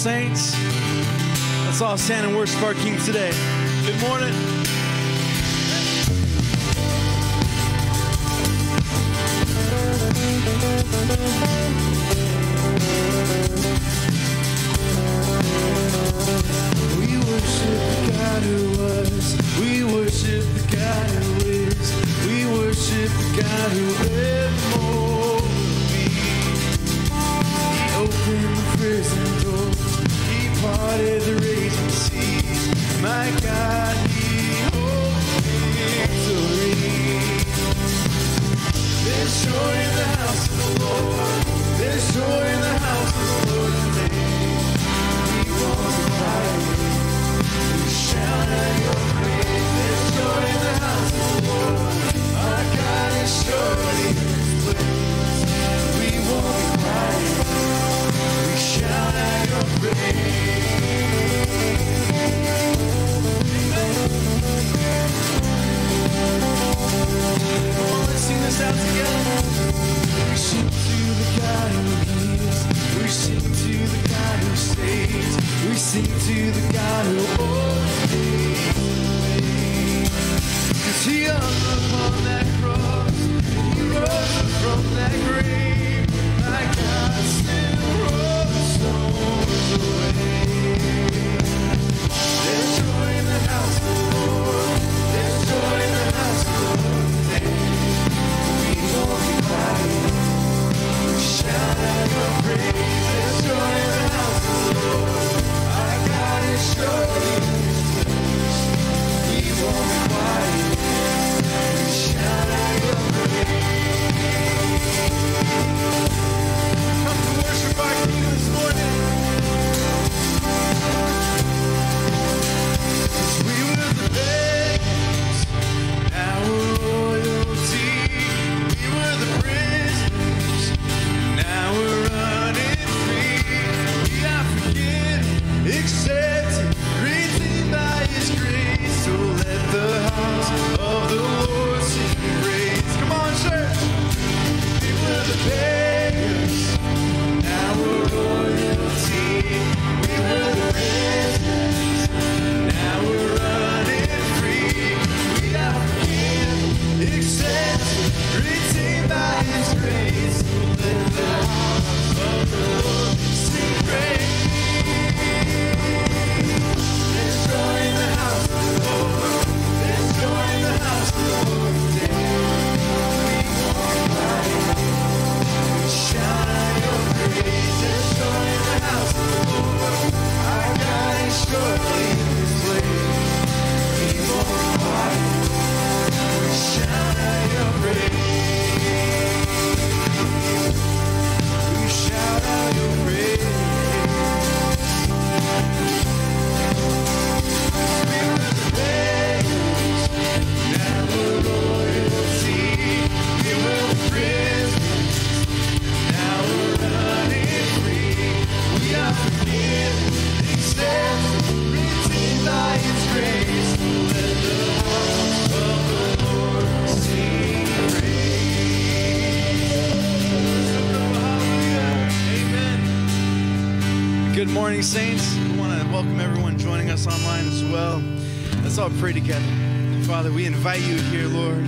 saints. Let's all stand and worship our King today. Good morning. We worship the God who was. We worship the God who is. We worship the God who evermore will be. He opened the prison parted the raging seas. My God, He holds victory. There's joy in the house of the Lord. There's joy in the house of the Lord today. We shout out your praise. There's joy in the house of the Lord. Our God is he hung upon that cross. He rose from that grave. Lord today. We won't be quiet. Our King this morning. Morning, saints. I want to welcome everyone joining us online as well. Let's all pray together. Father, we invite you here, Lord.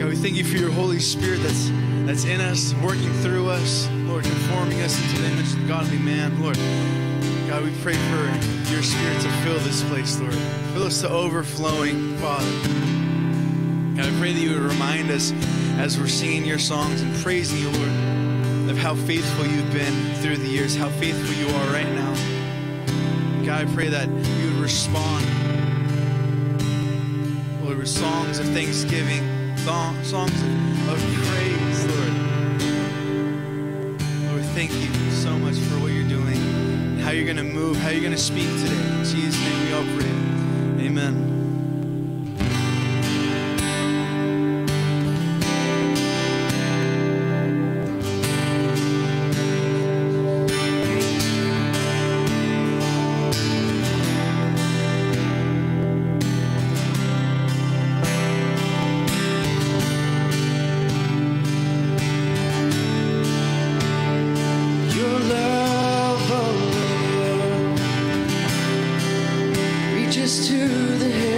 God, we thank you for your Holy Spirit that's that's in us, working through us, Lord, conforming us into the image of the godly man, Lord. God, we pray for your Spirit to fill this place, Lord. Fill us to overflowing, Father. God, I pray that you would remind us as we're singing your songs and praising you, Lord, how faithful you've been through the years, how faithful you are right now. God, I pray that you would respond, Lord, with songs of thanksgiving, song, songs of, of praise, Lord. Lord, thank you so much for what you're doing, how you're going to move, how you're going to speak today. In Jesus' name we all pray. To the heavens.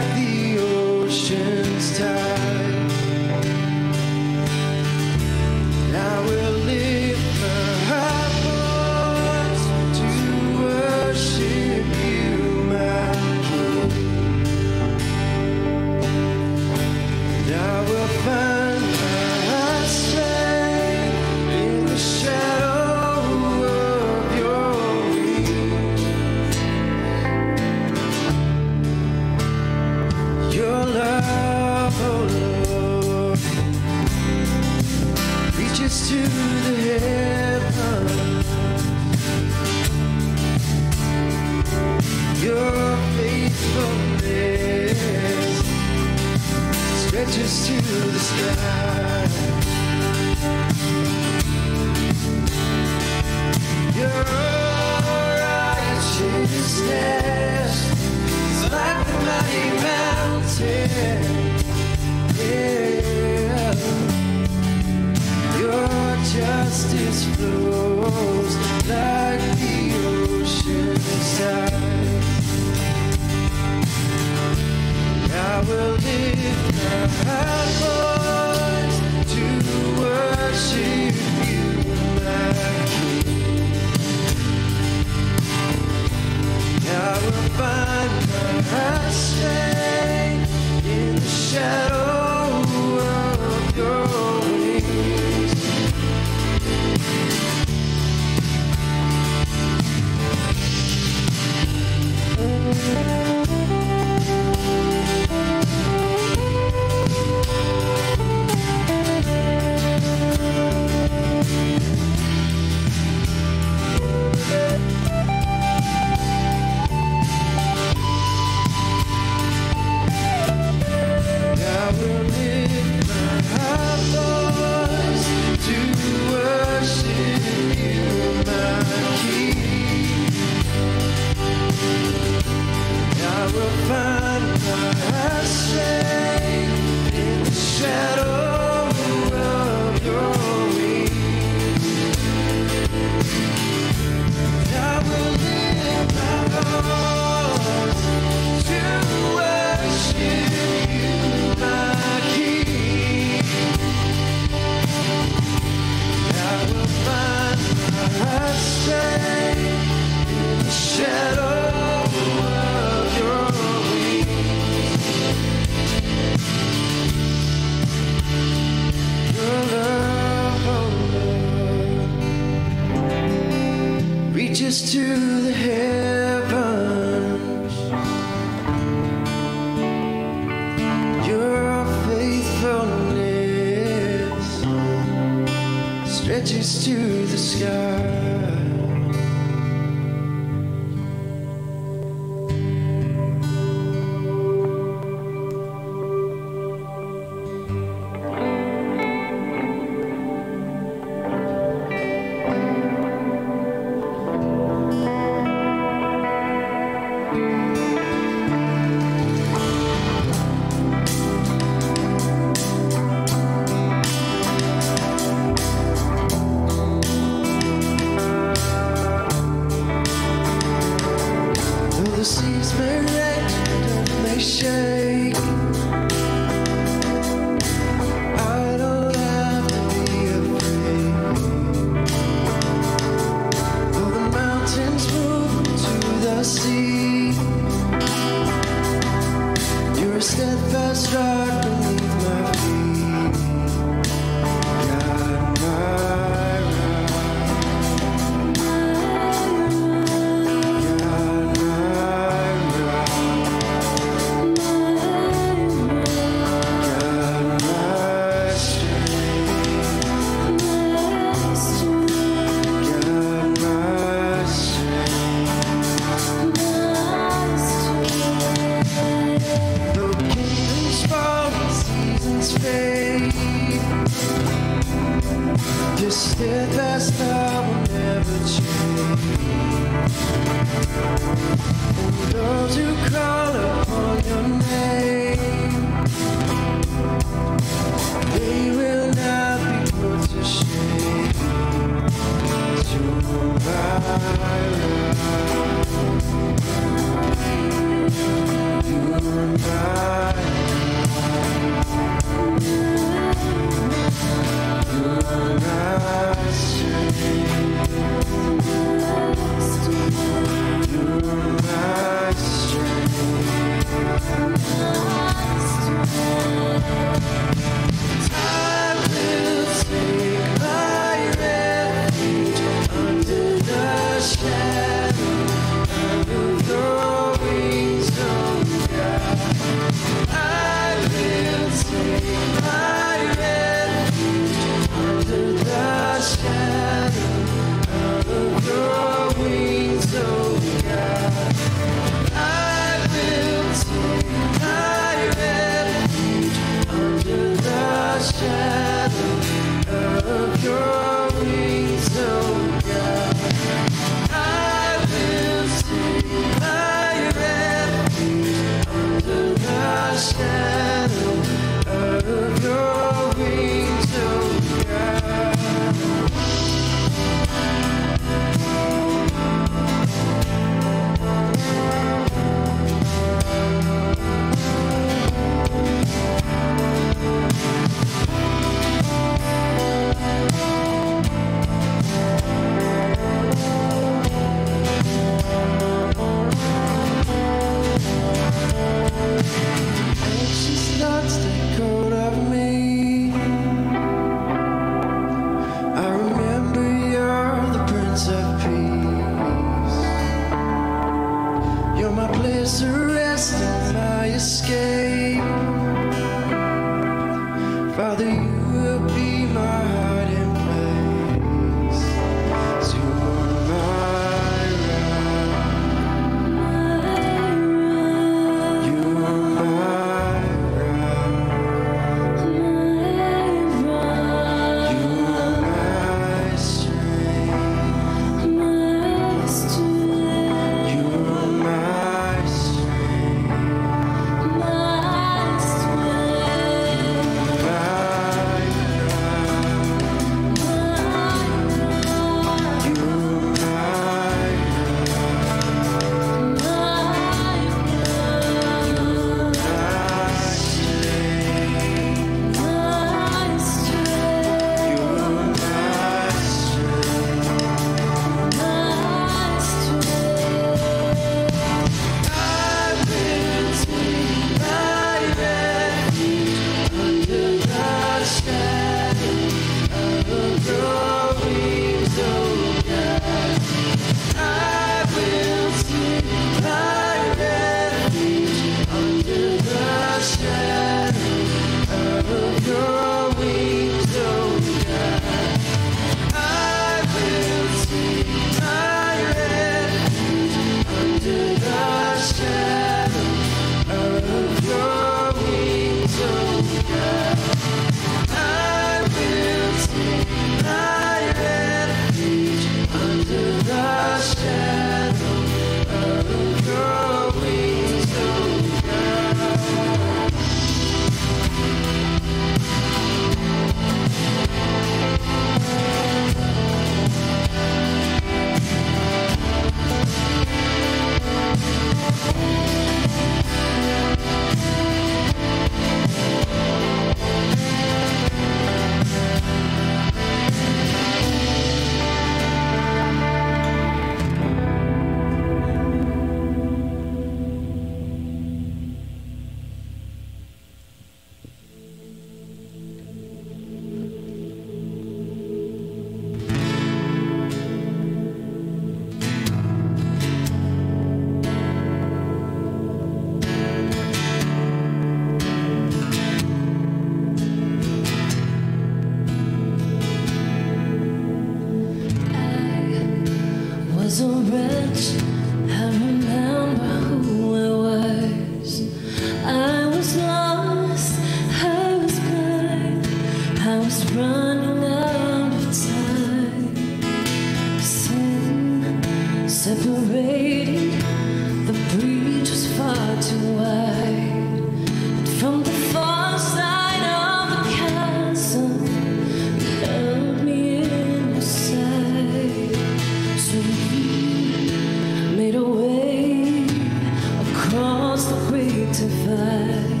Great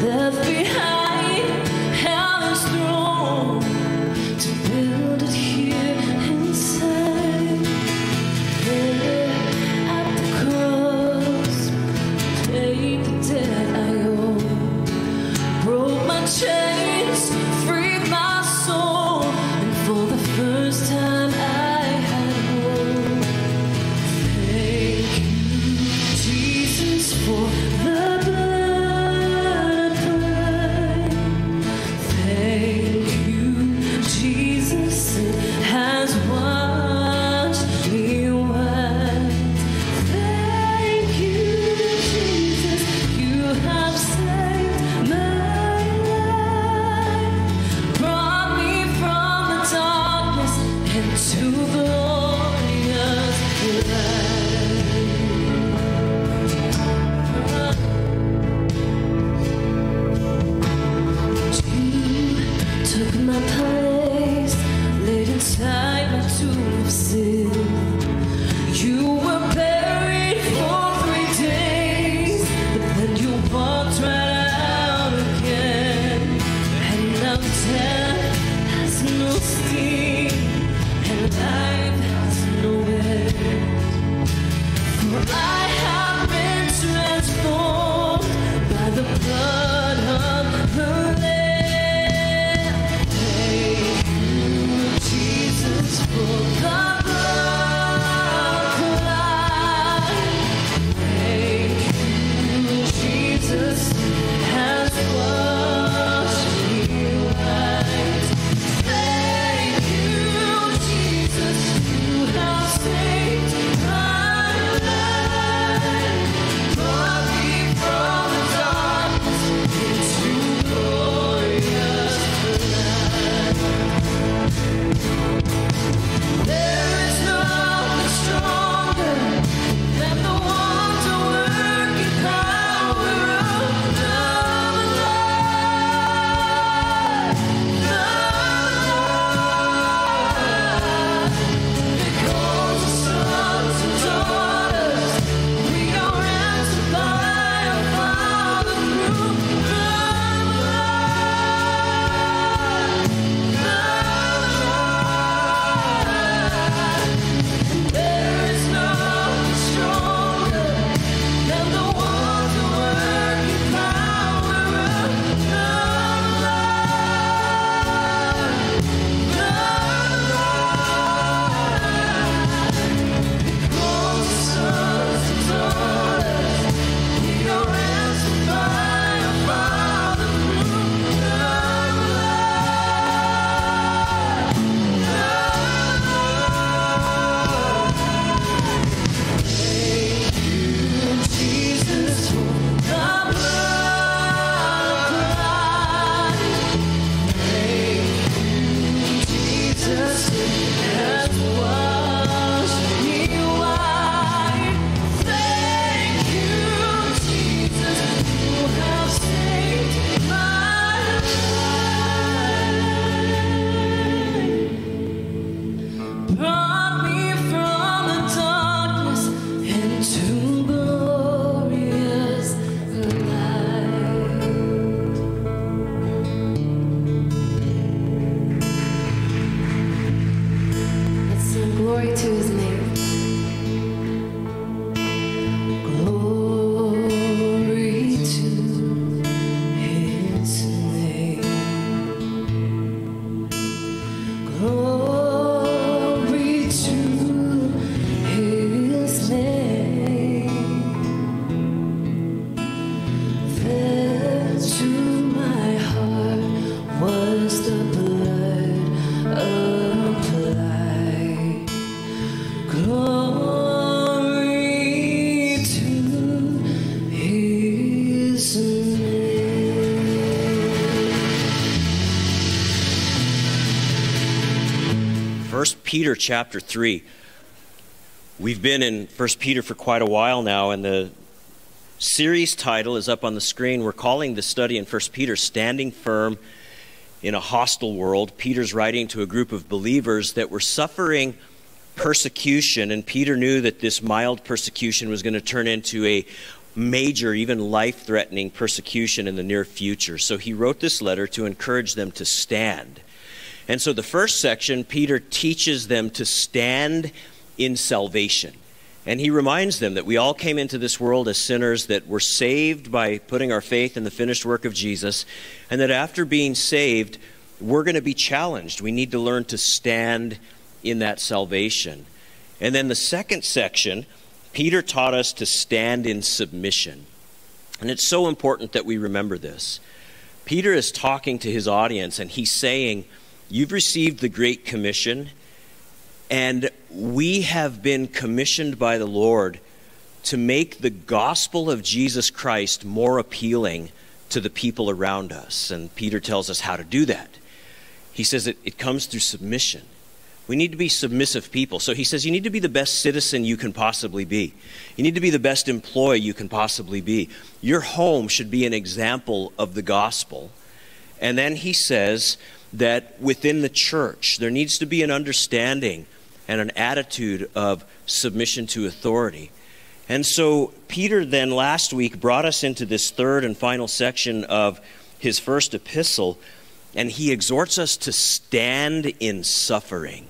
divide. Peter chapter 3. We've been in 1 Peter for quite a while now, and the series title is up on the screen. We're calling the study in 1 Peter Standing Firm in a Hostile World. Peter's writing to a group of believers that were suffering persecution, and Peter knew that this mild persecution was going to turn into a major, even life threatening persecution in the near future. So he wrote this letter to encourage them to stand. And so the first section, Peter teaches them to stand in salvation. And he reminds them that we all came into this world as sinners, that we're saved by putting our faith in the finished work of Jesus, and that after being saved, we're going to be challenged. We need to learn to stand in that salvation. And then the second section, Peter taught us to stand in submission. And it's so important that we remember this. Peter is talking to his audience, and he's saying, You've received the Great Commission and we have been commissioned by the Lord to make the gospel of Jesus Christ more appealing to the people around us. And Peter tells us how to do that. He says it, it comes through submission. We need to be submissive people. So he says you need to be the best citizen you can possibly be. You need to be the best employee you can possibly be. Your home should be an example of the gospel. And then he says that within the church, there needs to be an understanding and an attitude of submission to authority. And so, Peter then last week brought us into this third and final section of his first epistle, and he exhorts us to stand in suffering.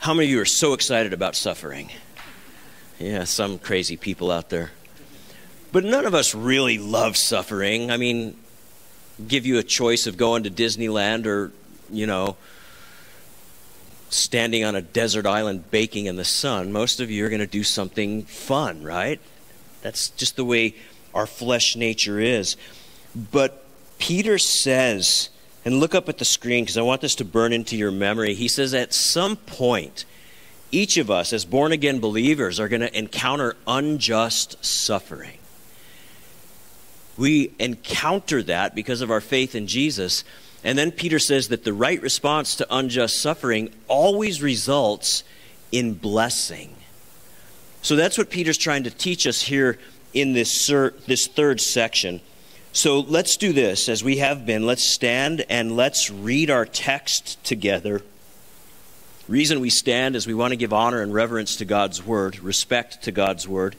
How many of you are so excited about suffering? Yeah, some crazy people out there. But none of us really love suffering. I mean, give you a choice of going to Disneyland or, you know, standing on a desert island baking in the sun, most of you are going to do something fun, right? That's just the way our flesh nature is. But Peter says, and look up at the screen because I want this to burn into your memory. He says, at some point, each of us, as born again believers, are going to encounter unjust suffering. We encounter that because of our faith in Jesus and then Peter says that the right response to unjust suffering always results in blessing. So that's what Peter's trying to teach us here in this, this third section. So let's do this as we have been. Let's stand and let's read our text together. Reason we stand is we want to give honor and reverence to God's word, respect to God's word.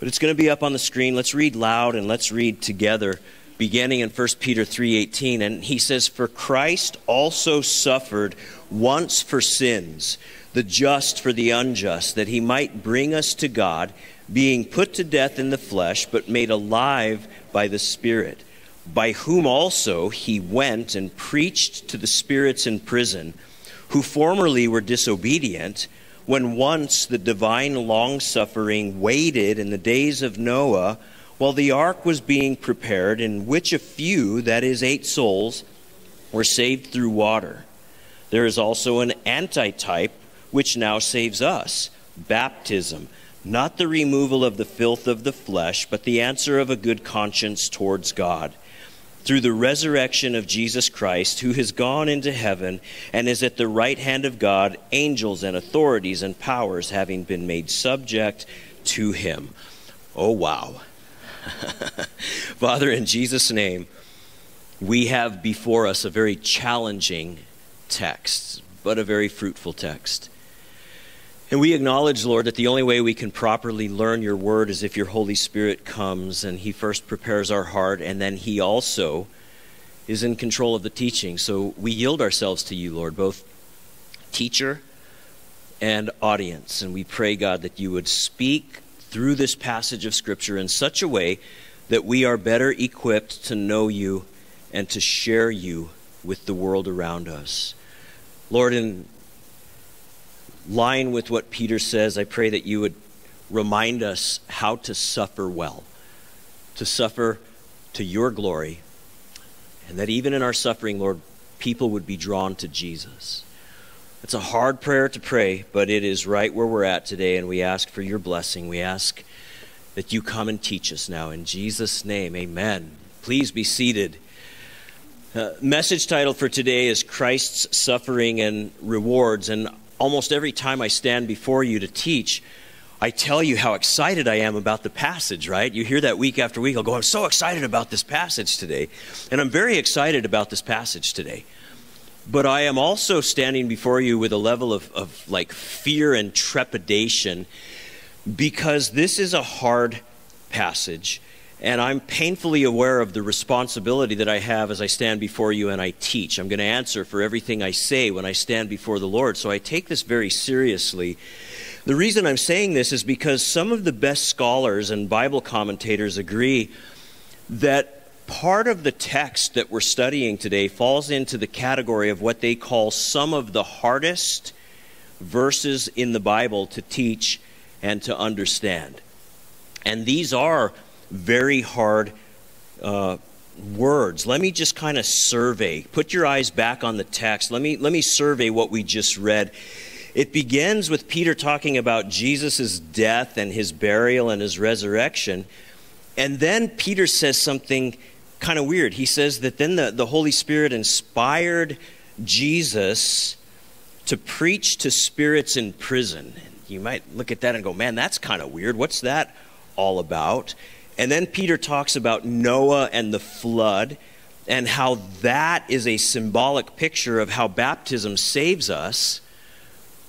But it's going to be up on the screen. Let's read loud and let's read together beginning in 1 Peter 3:18 and he says for Christ also suffered once for sins the just for the unjust that he might bring us to God being put to death in the flesh but made alive by the spirit by whom also he went and preached to the spirits in prison who formerly were disobedient when once the divine long-suffering waited in the days of Noah while the ark was being prepared, in which a few, that is, eight souls, were saved through water. There is also an antitype which now saves us baptism, not the removal of the filth of the flesh, but the answer of a good conscience towards God. Through the resurrection of Jesus Christ, who has gone into heaven and is at the right hand of God, angels and authorities and powers having been made subject to him. Oh, wow. Father, in Jesus' name, we have before us a very challenging text, but a very fruitful text. And we acknowledge, Lord, that the only way we can properly learn your word is if your Holy Spirit comes and he first prepares our heart, and then he also is in control of the teaching. So we yield ourselves to you, Lord, both teacher and audience. And we pray, God, that you would speak through this passage of Scripture in such a way that we are better equipped to know you and to share you with the world around us. Lord, in line with what Peter says, I pray that you would remind us how to suffer well, to suffer to your glory, and that even in our suffering, Lord, people would be drawn to Jesus. It's a hard prayer to pray, but it is right where we're at today, and we ask for your blessing. We ask that you come and teach us now. In Jesus' name, amen. Please be seated. Uh, message title for today is Christ's Suffering and Rewards. And almost every time I stand before you to teach, I tell you how excited I am about the passage, right? You hear that week after week. I'll go, I'm so excited about this passage today. And I'm very excited about this passage today. But I am also standing before you with a level of, of like fear and trepidation because this is a hard passage. And I'm painfully aware of the responsibility that I have as I stand before you and I teach. I'm going to answer for everything I say when I stand before the Lord. So I take this very seriously. The reason I'm saying this is because some of the best scholars and Bible commentators agree that part of the text that we're studying today falls into the category of what they call some of the hardest verses in the Bible to teach and to understand. And these are very hard uh, words. Let me just kind of survey. Put your eyes back on the text. Let me, let me survey what we just read. It begins with Peter talking about Jesus' death and his burial and his resurrection. And then Peter says something kind of weird. He says that then the, the Holy Spirit inspired Jesus to preach to spirits in prison. You might look at that and go, man, that's kind of weird. What's that all about? And then Peter talks about Noah and the flood and how that is a symbolic picture of how baptism saves us.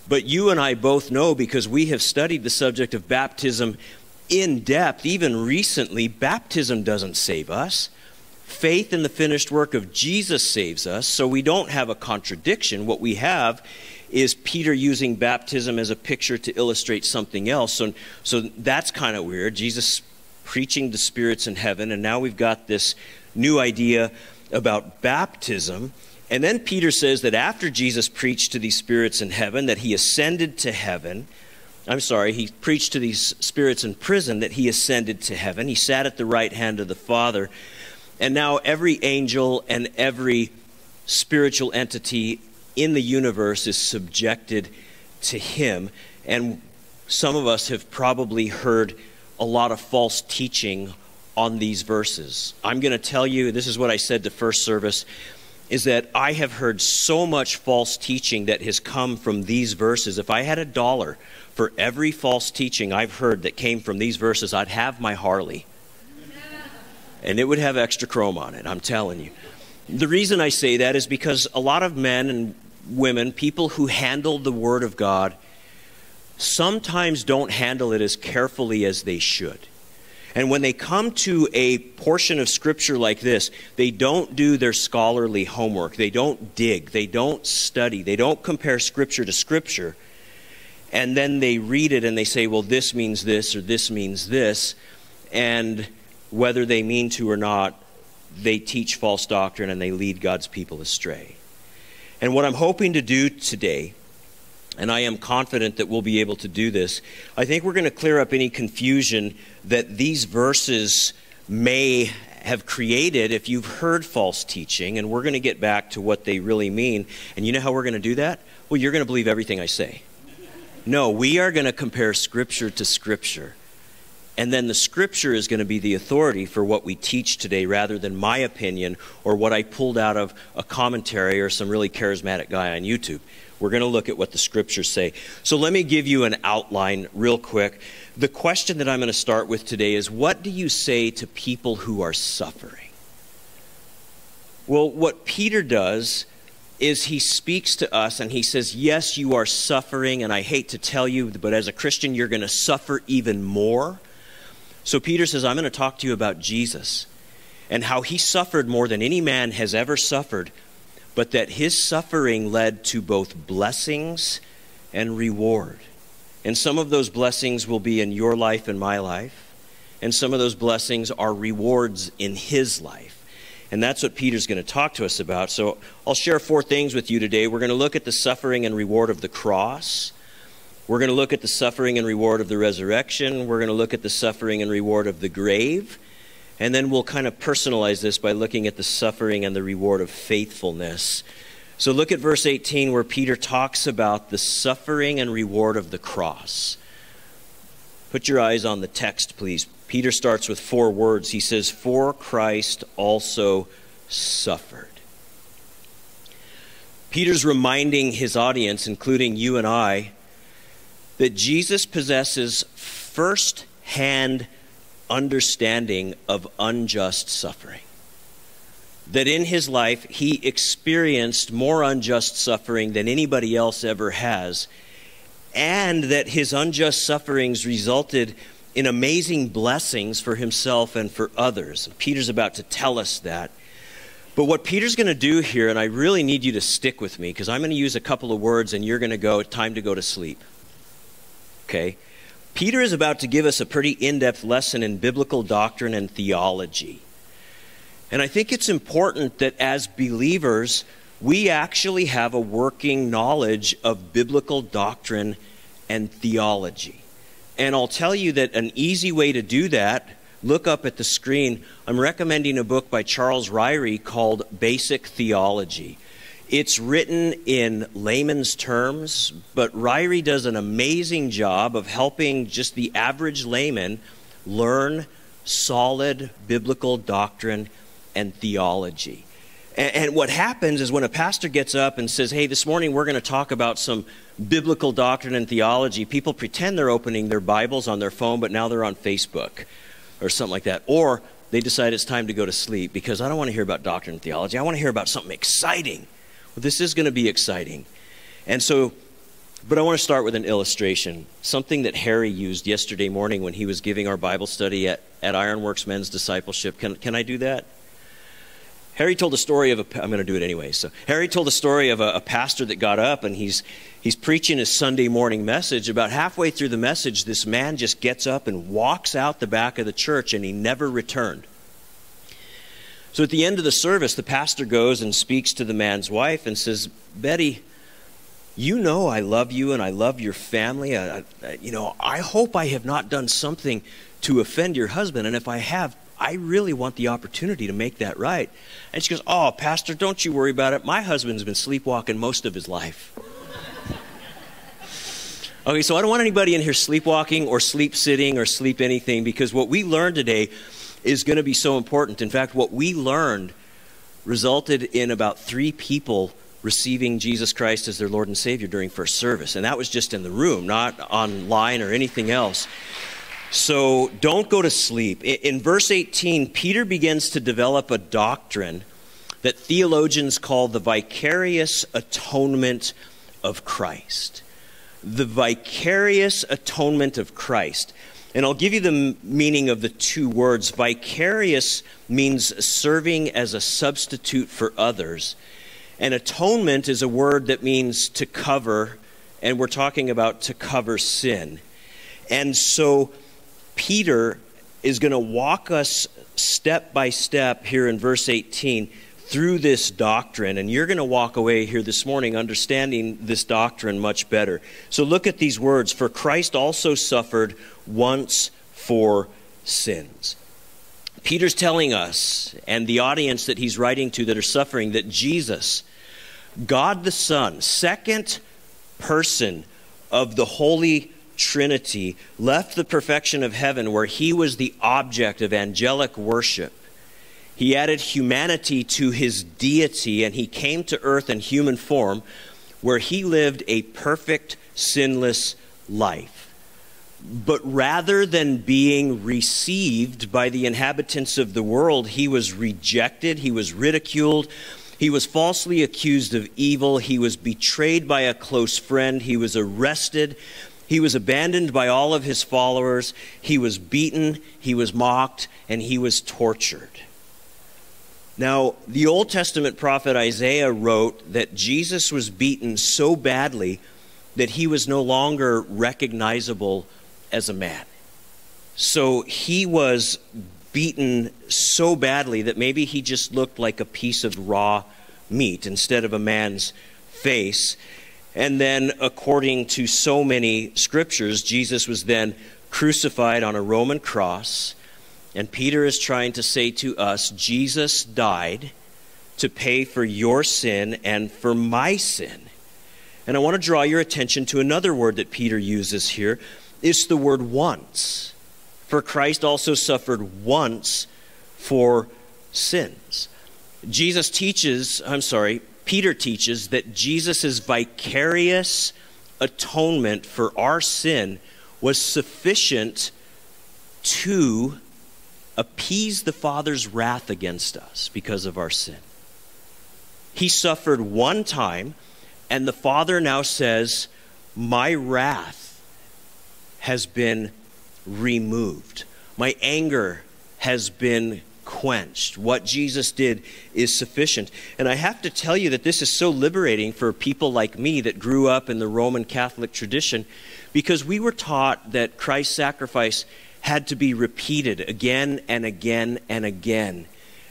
But you and I both know because we have studied the subject of baptism in depth, even recently, baptism doesn't save us. Faith in the finished work of Jesus saves us, so we don't have a contradiction. What we have is Peter using baptism as a picture to illustrate something else. So, so that's kind of weird. Jesus preaching the spirits in heaven, and now we've got this new idea about baptism. And then Peter says that after Jesus preached to these spirits in heaven, that he ascended to heaven. I'm sorry, he preached to these spirits in prison that he ascended to heaven. He sat at the right hand of the Father. And now every angel and every spiritual entity in the universe is subjected to him. And some of us have probably heard a lot of false teaching on these verses. I'm going to tell you, this is what I said to first service is that I have heard so much false teaching that has come from these verses. If I had a dollar for every false teaching I've heard that came from these verses, I'd have my Harley. And it would have extra chrome on it, I'm telling you. The reason I say that is because a lot of men and women, people who handle the Word of God, sometimes don't handle it as carefully as they should. And when they come to a portion of Scripture like this, they don't do their scholarly homework. They don't dig. They don't study. They don't compare Scripture to Scripture. And then they read it and they say, well, this means this or this means this. And whether they mean to or not, they teach false doctrine and they lead God's people astray. And what I'm hoping to do today and I am confident that we'll be able to do this. I think we're going to clear up any confusion that these verses may have created if you've heard false teaching, and we're going to get back to what they really mean. And you know how we're going to do that? Well, you're going to believe everything I say. No, we are going to compare Scripture to Scripture. And then the Scripture is going to be the authority for what we teach today rather than my opinion or what I pulled out of a commentary or some really charismatic guy on YouTube. We're going to look at what the scriptures say. So let me give you an outline real quick. The question that I'm going to start with today is what do you say to people who are suffering? Well, what Peter does is he speaks to us and he says, Yes, you are suffering, and I hate to tell you, but as a Christian, you're going to suffer even more. So Peter says, I'm going to talk to you about Jesus and how he suffered more than any man has ever suffered but that his suffering led to both blessings and reward. And some of those blessings will be in your life and my life, and some of those blessings are rewards in his life. And that's what Peter's going to talk to us about. So I'll share four things with you today. We're going to look at the suffering and reward of the cross. We're going to look at the suffering and reward of the resurrection. We're going to look at the suffering and reward of the grave. And then we'll kind of personalize this by looking at the suffering and the reward of faithfulness. So look at verse 18 where Peter talks about the suffering and reward of the cross. Put your eyes on the text, please. Peter starts with four words. He says, For Christ also suffered. Peter's reminding his audience, including you and I, that Jesus possesses first hand understanding of unjust suffering. That in his life, he experienced more unjust suffering than anybody else ever has, and that his unjust sufferings resulted in amazing blessings for himself and for others. Peter's about to tell us that. But what Peter's going to do here, and I really need you to stick with me because I'm going to use a couple of words and you're going to go, time to go to sleep. Okay? Peter is about to give us a pretty in depth lesson in biblical doctrine and theology. And I think it's important that as believers, we actually have a working knowledge of biblical doctrine and theology. And I'll tell you that an easy way to do that, look up at the screen. I'm recommending a book by Charles Ryrie called Basic Theology. It's written in layman's terms, but Ryrie does an amazing job of helping just the average layman learn solid biblical doctrine and theology. And, and, what happens is when a pastor gets up and says, Hey, this morning we're going to talk about some biblical doctrine and theology, people pretend they're opening their Bibles on their phone, but now they're on Facebook or something like that. Or they decide it's time to go to sleep because I don't want to hear about doctrine and theology. I want to hear about something exciting. This is going to be exciting. And so, but I want to start with an illustration, something that Harry used yesterday morning when he was giving our Bible study at, at Ironworks Men's Discipleship. Can, can I do that? Harry told a story of a, I'm going to do it anyway. So Harry told a story of a, a, pastor that got up and he's, he's preaching his Sunday morning message. About halfway through the message, this man just gets up and walks out the back of the church and he never returned. So at the end of the service, the pastor goes and speaks to the man's wife and says, Betty, you know I love you and I love your family. I, I, you know, I hope I have not done something to offend your husband. And if I have, I really want the opportunity to make that right. And she goes, Oh, Pastor, don't you worry about it. My husband's been sleepwalking most of his life. okay, so I don't want anybody in here sleepwalking or sleep sitting or sleep anything because what we learned today is going to be so important. In fact, what we learned resulted in about three people receiving Jesus Christ as their Lord and Savior during first service. And that was just in the room, not online or anything else. So don't go to sleep. In verse 18, Peter begins to develop a doctrine that theologians call the vicarious atonement of Christ. The vicarious atonement of Christ. And I'll give you the meaning of the two words. Vicarious means serving as a substitute for others. And atonement is a word that means to cover, and we're talking about to cover sin. And so Peter is going to walk us step by step here in verse 18 through this doctrine, and you're going to walk away here this morning understanding this doctrine much better. So look at these words For Christ also suffered once for sins. Peter's telling us, and the audience that he's writing to that are suffering, that Jesus, God the Son, second person of the Holy Trinity, left the perfection of heaven where he was the object of angelic worship. He added humanity to his deity, and he came to earth in human form where he lived a perfect, sinless life. But rather than being received by the inhabitants of the world, he was rejected, he was ridiculed, he was falsely accused of evil, he was betrayed by a close friend, he was arrested, he was abandoned by all of his followers, he was beaten, he was mocked, and he was tortured. Now, the Old Testament prophet Isaiah wrote that Jesus was beaten so badly that he was no longer recognizable as a man. So he was beaten so badly that maybe he just looked like a piece of raw meat instead of a man's face. And then, according to so many scriptures, Jesus was then crucified on a Roman cross. And Peter is trying to say to us Jesus died to pay for your sin and for my sin. And I want to draw your attention to another word that Peter uses here it's the word once. For Christ also suffered once for sins. Jesus teaches, I'm sorry, Peter teaches that Jesus' vicarious atonement for our sin was sufficient to appease the Father's wrath against us because of our sin. He suffered one time, and the Father now says, My wrath has been removed. My anger has been quenched. What Jesus did is sufficient. And I have to tell you that this is so liberating for people like me that grew up in the Roman Catholic tradition because we were taught that Christ's sacrifice had to be repeated again and again and again.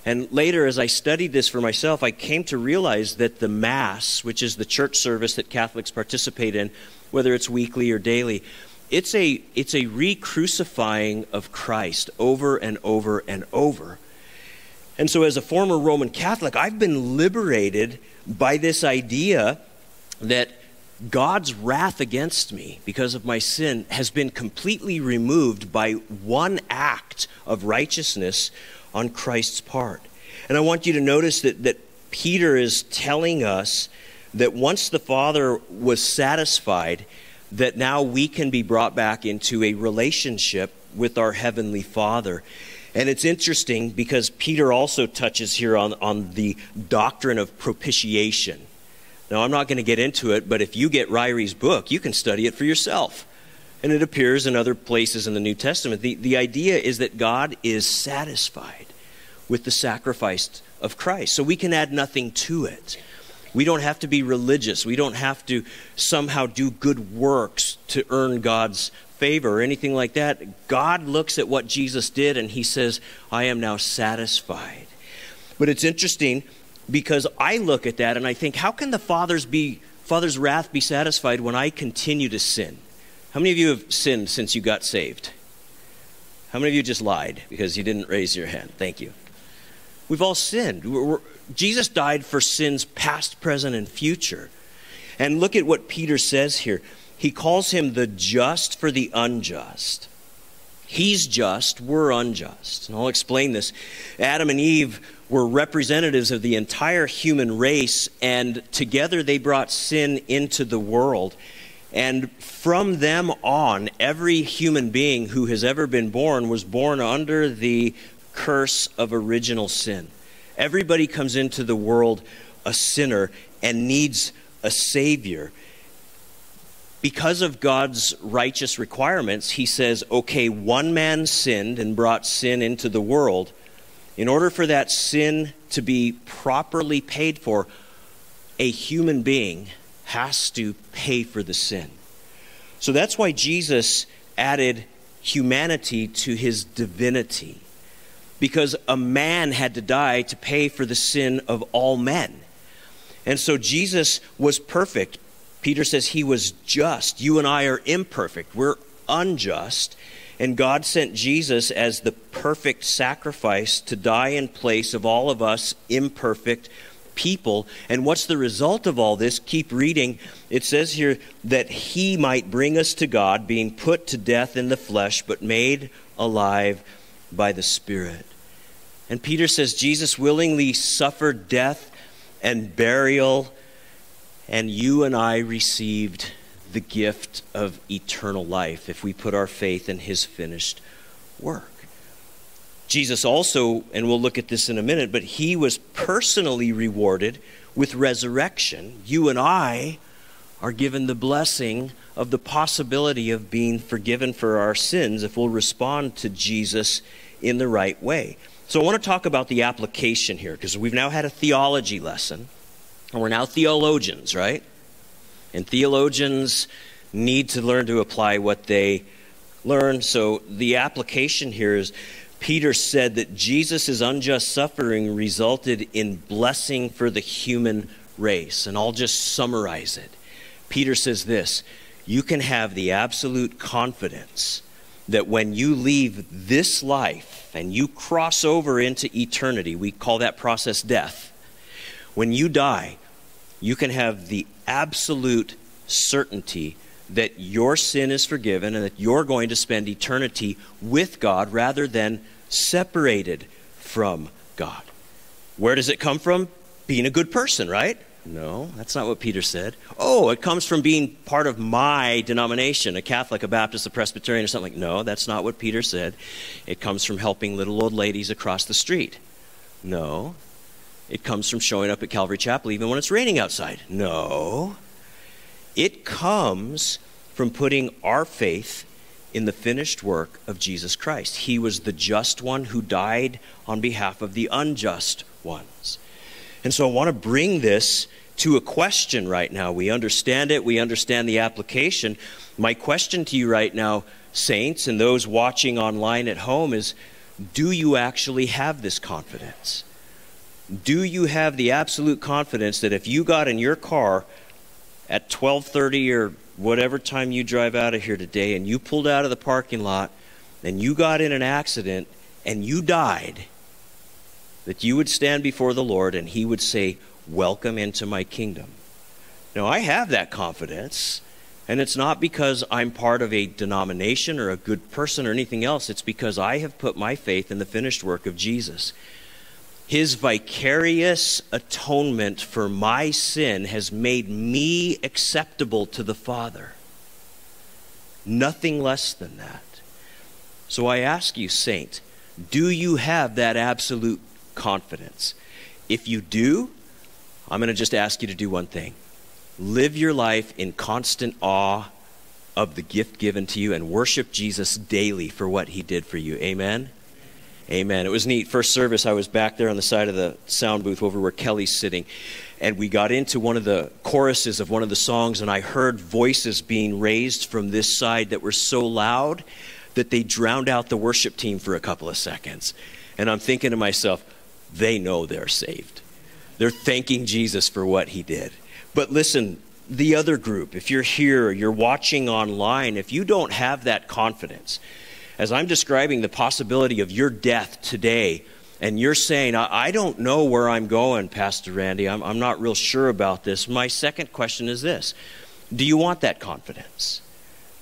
And later, as I studied this for myself, I came to realize that the Mass, which is the church service that Catholics participate in, whether it's weekly or daily, it's a, it's a re crucifying of Christ over and over and over. And so, as a former Roman Catholic, I've been liberated by this idea that God's wrath against me because of my sin has been completely removed by one act of righteousness on Christ's part. And I want you to notice that, that Peter is telling us that once the Father was satisfied, that now we can be brought back into a relationship with our Heavenly Father. And it's interesting because Peter also touches here on, on the doctrine of propitiation. Now, I'm not going to get into it, but if you get Ryrie's book, you can study it for yourself. And it appears in other places in the New Testament. The, the idea is that God is satisfied with the sacrifice of Christ. So we can add nothing to it. We don't have to be religious. We don't have to somehow do good works to earn God's favor or anything like that. God looks at what Jesus did and he says, I am now satisfied. But it's interesting because I look at that and I think, how can the Father's, be, Father's wrath be satisfied when I continue to sin? How many of you have sinned since you got saved? How many of you just lied because you didn't raise your hand? Thank you. We've all sinned. We're, we're, Jesus died for sins past, present, and future. And look at what Peter says here. He calls him the just for the unjust. He's just, we're unjust. And I'll explain this. Adam and Eve were representatives of the entire human race, and together they brought sin into the world. And from them on, every human being who has ever been born was born under the curse of original sin. Everybody comes into the world a sinner and needs a Savior. Because of God's righteous requirements, He says, okay, one man sinned and brought sin into the world in order for that sin to be properly paid for, a human being has to pay for the sin. So that's why Jesus added humanity to his divinity, because a man had to die to pay for the sin of all men. And so Jesus was perfect. Peter says he was just. You and I are imperfect, we're unjust. And God sent Jesus as the perfect sacrifice to die in place of all of us imperfect people. And what's the result of all this? Keep reading. It says here that he might bring us to God, being put to death in the flesh, but made alive by the Spirit. And Peter says Jesus willingly suffered death and burial, and you and I received the gift of eternal life if we put our faith in his finished work. Jesus also, and we'll look at this in a minute, but he was personally rewarded with resurrection. You and I are given the blessing of the possibility of being forgiven for our sins if we'll respond to Jesus in the right way. So I want to talk about the application here because we've now had a theology lesson and we're now theologians, right? And theologians need to learn to apply what they learn. So the application here is Peter said that Jesus' unjust suffering resulted in blessing for the human race. And I'll just summarize it. Peter says this You can have the absolute confidence that when you leave this life and you cross over into eternity, we call that process death. When you die, you can have the absolute certainty that your sin is forgiven and that you're going to spend eternity with God rather than separated from God. Where does it come from? Being a good person, right? No, that's not what Peter said. Oh, it comes from being part of my denomination, a Catholic, a Baptist, a Presbyterian, or something like No, that's not what Peter said. It comes from helping little old ladies across the street. No. It comes from showing up at Calvary Chapel even when it's raining outside. No. It comes from putting our faith in the finished work of Jesus Christ. He was the just one who died on behalf of the unjust ones. And so I want to bring this to a question right now. We understand it, we understand the application. My question to you right now, saints, and those watching online at home, is do you actually have this confidence? Do you have the absolute confidence that if you got in your car at 12:30 or whatever time you drive out of here today and you pulled out of the parking lot and you got in an accident and you died, that you would stand before the Lord and He would say, Welcome into my kingdom. Now, I have that confidence, and it's not because I'm part of a denomination or a good person or anything else. It's because I have put my faith in the finished work of Jesus. His vicarious atonement for my sin has made me acceptable to the Father. Nothing less than that. So I ask you, Saint, do you have that absolute confidence? If you do, I'm going to just ask you to do one thing live your life in constant awe of the gift given to you and worship Jesus daily for what he did for you. Amen. Amen. It was neat. First service, I was back there on the side of the sound booth over where Kelly's sitting. And we got into one of the choruses of one of the songs, and I heard voices being raised from this side that were so loud that they drowned out the worship team for a couple of seconds. And I'm thinking to myself, they know they're saved. They're thanking Jesus for what he did. But listen, the other group, if you're here, you're watching online, if you don't have that confidence, as I'm describing the possibility of your death today, and you're saying, I, I don't know where I'm going, Pastor Randy, I'm, I'm not real sure about this, my second question is this. Do you want that confidence?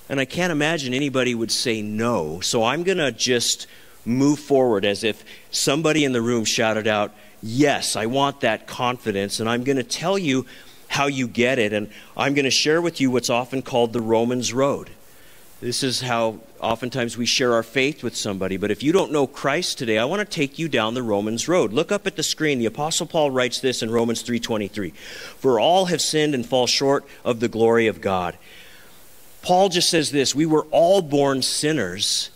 And I can't imagine anybody would say no, so I'm going to just move forward as if somebody in the room shouted out, Yes, I want that confidence, and I'm going to tell you how you get it, and I'm going to share with you what's often called the Romans Road. This is how oftentimes we share our faith with somebody. But if you don't know Christ today, I want to take you down the Romans road. Look up at the screen. The apostle Paul writes this in Romans 3:23. For all have sinned and fall short of the glory of God. Paul just says this, we were all born sinners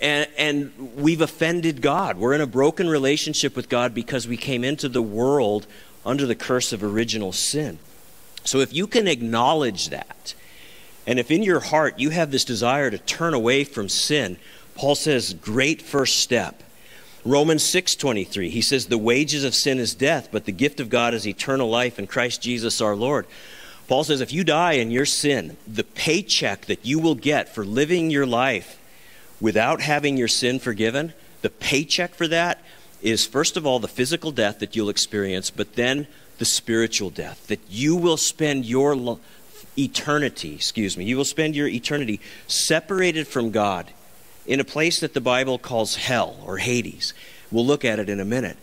and, and we've offended God. We're in a broken relationship with God because we came into the world under the curse of original sin. So if you can acknowledge that, and if in your heart you have this desire to turn away from sin, Paul says, great first step. Romans 6:23. He says the wages of sin is death, but the gift of God is eternal life in Christ Jesus our Lord. Paul says if you die in your sin, the paycheck that you will get for living your life without having your sin forgiven, the paycheck for that is first of all the physical death that you'll experience, but then the spiritual death that you will spend your eternity, excuse me, you will spend your eternity separated from God in a place that the Bible calls hell or Hades. We'll look at it in a minute.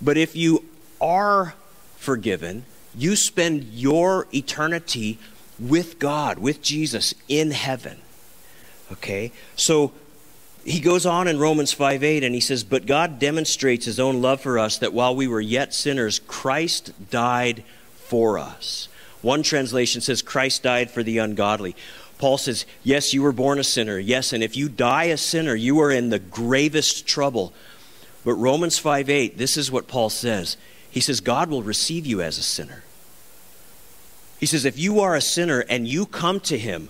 But if you are forgiven, you spend your eternity with God, with Jesus in heaven. Okay? So he goes on in Romans 5 8 and he says, But God demonstrates his own love for us that while we were yet sinners, Christ died for us. One translation says, Christ died for the ungodly. Paul says, Yes, you were born a sinner. Yes, and if you die a sinner, you are in the gravest trouble. But Romans 5 8, this is what Paul says. He says, God will receive you as a sinner. He says, if you are a sinner and you come to him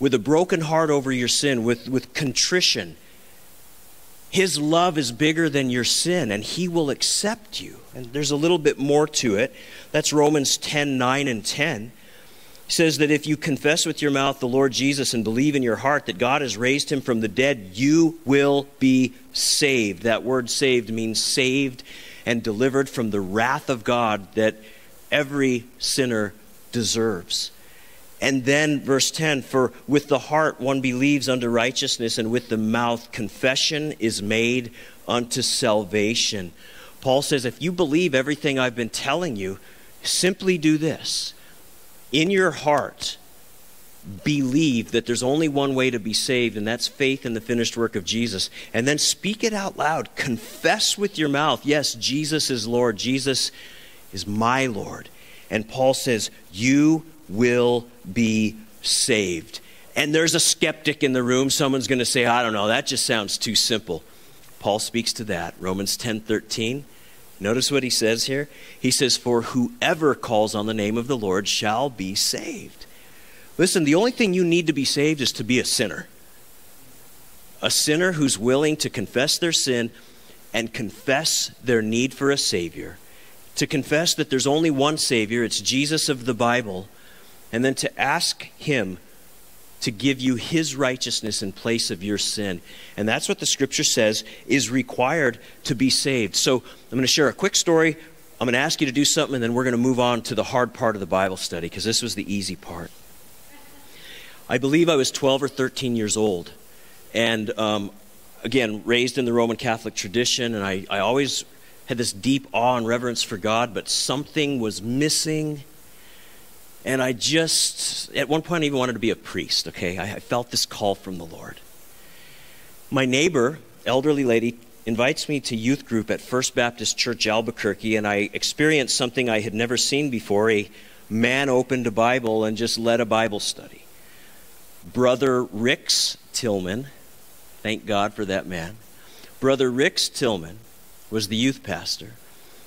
with a broken heart over your sin, with, with contrition, his love is bigger than your sin, and he will accept you. And there's a little bit more to it. That's Romans 10 9 and 10. He says that if you confess with your mouth the Lord Jesus and believe in your heart that God has raised him from the dead, you will be saved. That word saved means saved and delivered from the wrath of God that every sinner deserves. And then, verse 10 For with the heart one believes unto righteousness, and with the mouth confession is made unto salvation. Paul says, if you believe everything I've been telling you, simply do this in your heart, believe that there's only one way to be saved, and that's faith in the finished work of Jesus. And then speak it out loud. Confess with your mouth, yes, Jesus is Lord. Jesus is my Lord. And Paul says, You will be saved. And there's a skeptic in the room. Someone's going to say, I don't know, that just sounds too simple. Paul speaks to that. Romans 10 13. Notice what he says here. He says, For whoever calls on the name of the Lord shall be saved. Listen, the only thing you need to be saved is to be a sinner. A sinner who's willing to confess their sin and confess their need for a Savior. To confess that there's only one Savior, it's Jesus of the Bible, and then to ask Him to give you his righteousness in place of your sin. And that's what the scripture says is required to be saved. So I'm going to share a quick story. I'm going to ask you to do something, and then we're going to move on to the hard part of the Bible study because this was the easy part. I believe I was 12 or 13 years old. And um, again, raised in the Roman Catholic tradition, and I, I always had this deep awe and reverence for God, but something was missing and I just, at one point, I even wanted to be a priest, okay? I, I felt this call from the Lord. My neighbor, elderly lady, invites me to youth group at First Baptist Church Albuquerque, and I experienced something I had never seen before. A man opened a Bible and just led a Bible study. Brother Rick Stillman, thank God for that man. Brother Rick Stillman was the youth pastor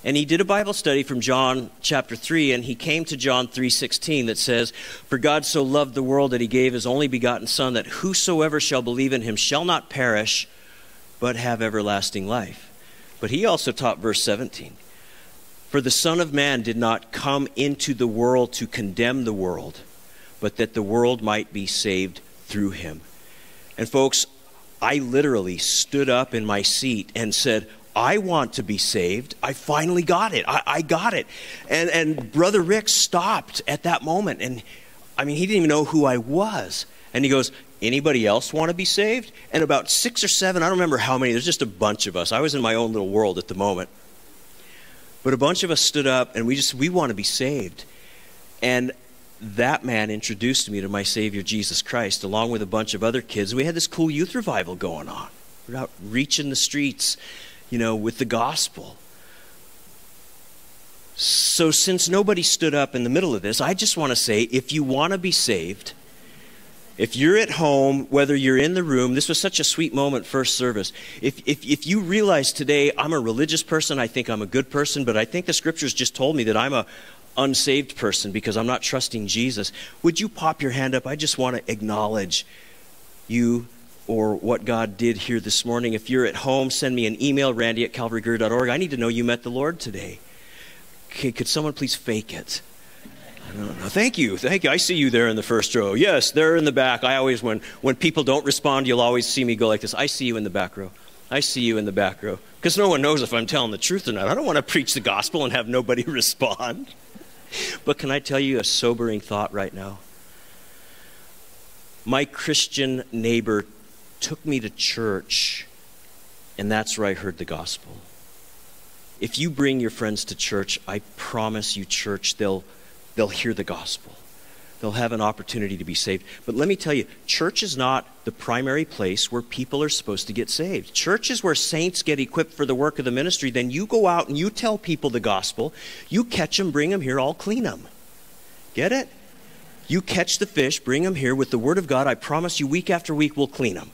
and he did a bible study from john chapter 3 and he came to john 3.16 that says for god so loved the world that he gave his only begotten son that whosoever shall believe in him shall not perish but have everlasting life. But he also taught verse 17 for the son of man did not come into the world to condemn the world but that the world might be saved through him. And folks i literally stood up in my seat and said I want to be saved. I finally got it. I, I, got it. And, and Brother Rick stopped at that moment. And I mean, he didn't even know who I was. And he goes, Anybody else want to be saved? And about six or seven, I don't remember how many, there's just a bunch of us. I was in my own little world at the moment. But a bunch of us stood up and we just, we want to be saved. And that man introduced me to my Savior Jesus Christ, along with a bunch of other kids. We had this cool youth revival going on. We're out reaching the streets you know, with the gospel. So, since nobody stood up in the middle of this, I just want to say if you want to be saved, if you're at home, whether you're in the room, this was such a sweet moment, first service. If, if, if you realize today I'm a religious person, I think I'm a good person, but I think the scriptures just told me that I'm a unsaved person because I'm not trusting Jesus, would you pop your hand up? I just want to acknowledge you or what God did here this morning. If you're at home, send me an email, randy at calvarygreer.org. I need to know you met the Lord today. Okay, could someone please fake it? Thank you. Thank you. I see you there in the first row. Yes, they're in the back. I always, when, when people don't respond, you'll always see me go like this. I see you in the back row. I see you in the back row. Because no one knows if I'm telling the truth or not. I don't want to preach the gospel and have nobody respond. But can I tell you a sobering thought right now? My Christian neighbor took me to church, and that's where I heard the gospel. If you bring your friends to church, I promise you, church, they'll, they'll hear the gospel. They'll have an opportunity to be saved. But let me tell you, church is not the primary place where people are supposed to get saved. Church is where saints get equipped for the work of the ministry. Then you go out and you tell people the gospel. You catch them, bring them here, I'll clean them. Get it? You catch the fish, bring them here with the word of God. I promise you, week after week, we'll clean them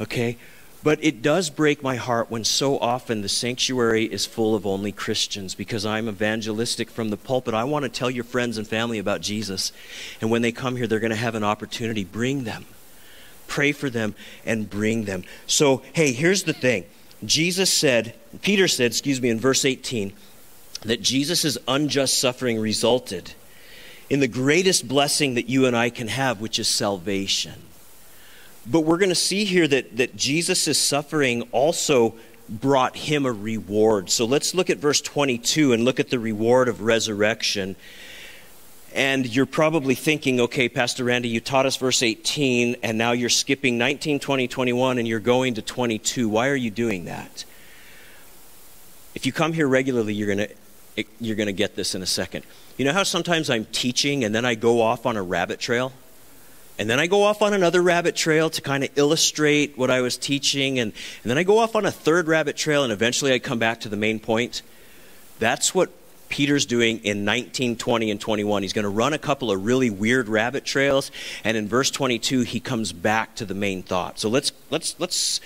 okay? But it does break my heart when so often the sanctuary is full of only Christians because I'm evangelistic from the pulpit. I want to tell your friends and family about Jesus. And when they come here, they're going to have an opportunity. Bring them, pray for them, and bring them. So, hey, here's the thing Jesus said, Peter said, excuse me, in verse 18, that Jesus' unjust suffering resulted in the greatest blessing that you and I can have, which is salvation. But we're going to see here that, that Jesus' suffering also brought him a reward. So let's look at verse 22 and look at the reward of resurrection. And you're probably thinking, okay, Pastor Randy, you taught us verse 18, and now you're skipping 19, 20, 21, and you're going to 22. Why are you doing that? If you come here regularly, you're going to you're going to get this in a second. You know how sometimes I'm teaching and then I go off on a rabbit trail? And then I go off on another rabbit trail to kind of illustrate what I was teaching. And, and then I go off on a third rabbit trail, and eventually I come back to the main point. That's what Peter's doing in 19, 20, and 21. He's going to run a couple of really weird rabbit trails, and in verse 22, he comes back to the main thought. So let's, let's, let's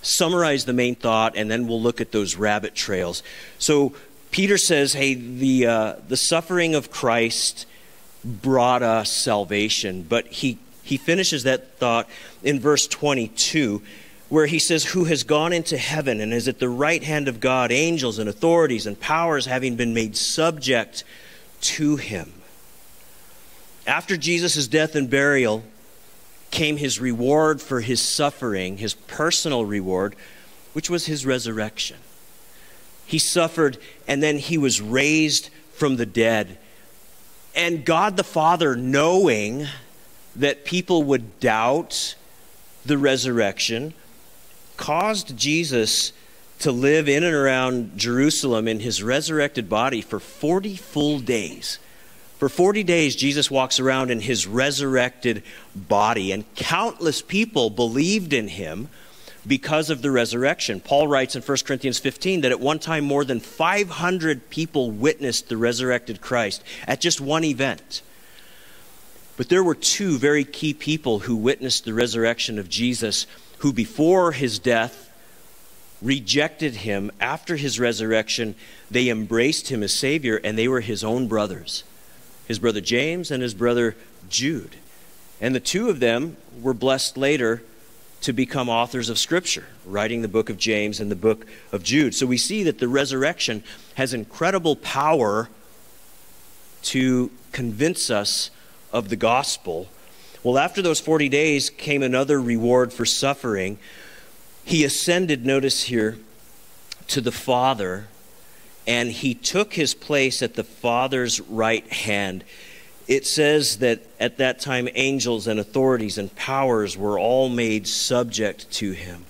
summarize the main thought, and then we'll look at those rabbit trails. So Peter says, hey, the, uh, the suffering of Christ brought us salvation, but he he finishes that thought in verse 22 where he says, Who has gone into heaven and is at the right hand of God, angels and authorities and powers having been made subject to him. After Jesus' death and burial came his reward for his suffering, his personal reward, which was his resurrection. He suffered and then he was raised from the dead. And God the Father, knowing that people would doubt the resurrection caused Jesus to live in and around Jerusalem in his resurrected body for 40 full days. For 40 days, Jesus walks around in his resurrected body, and countless people believed in him because of the resurrection. Paul writes in 1 Corinthians 15 that at one time more than 500 people witnessed the resurrected Christ at just one event. But there were two very key people who witnessed the resurrection of Jesus who, before his death, rejected him. After his resurrection, they embraced him as Savior, and they were his own brothers his brother James and his brother Jude. And the two of them were blessed later to become authors of Scripture, writing the book of James and the book of Jude. So we see that the resurrection has incredible power to convince us of the gospel. Well, after those 40 days came another reward for suffering. He ascended, notice here, to the Father, and he took his place at the Father's right hand. It says that at that time angels and authorities and powers were all made subject to him.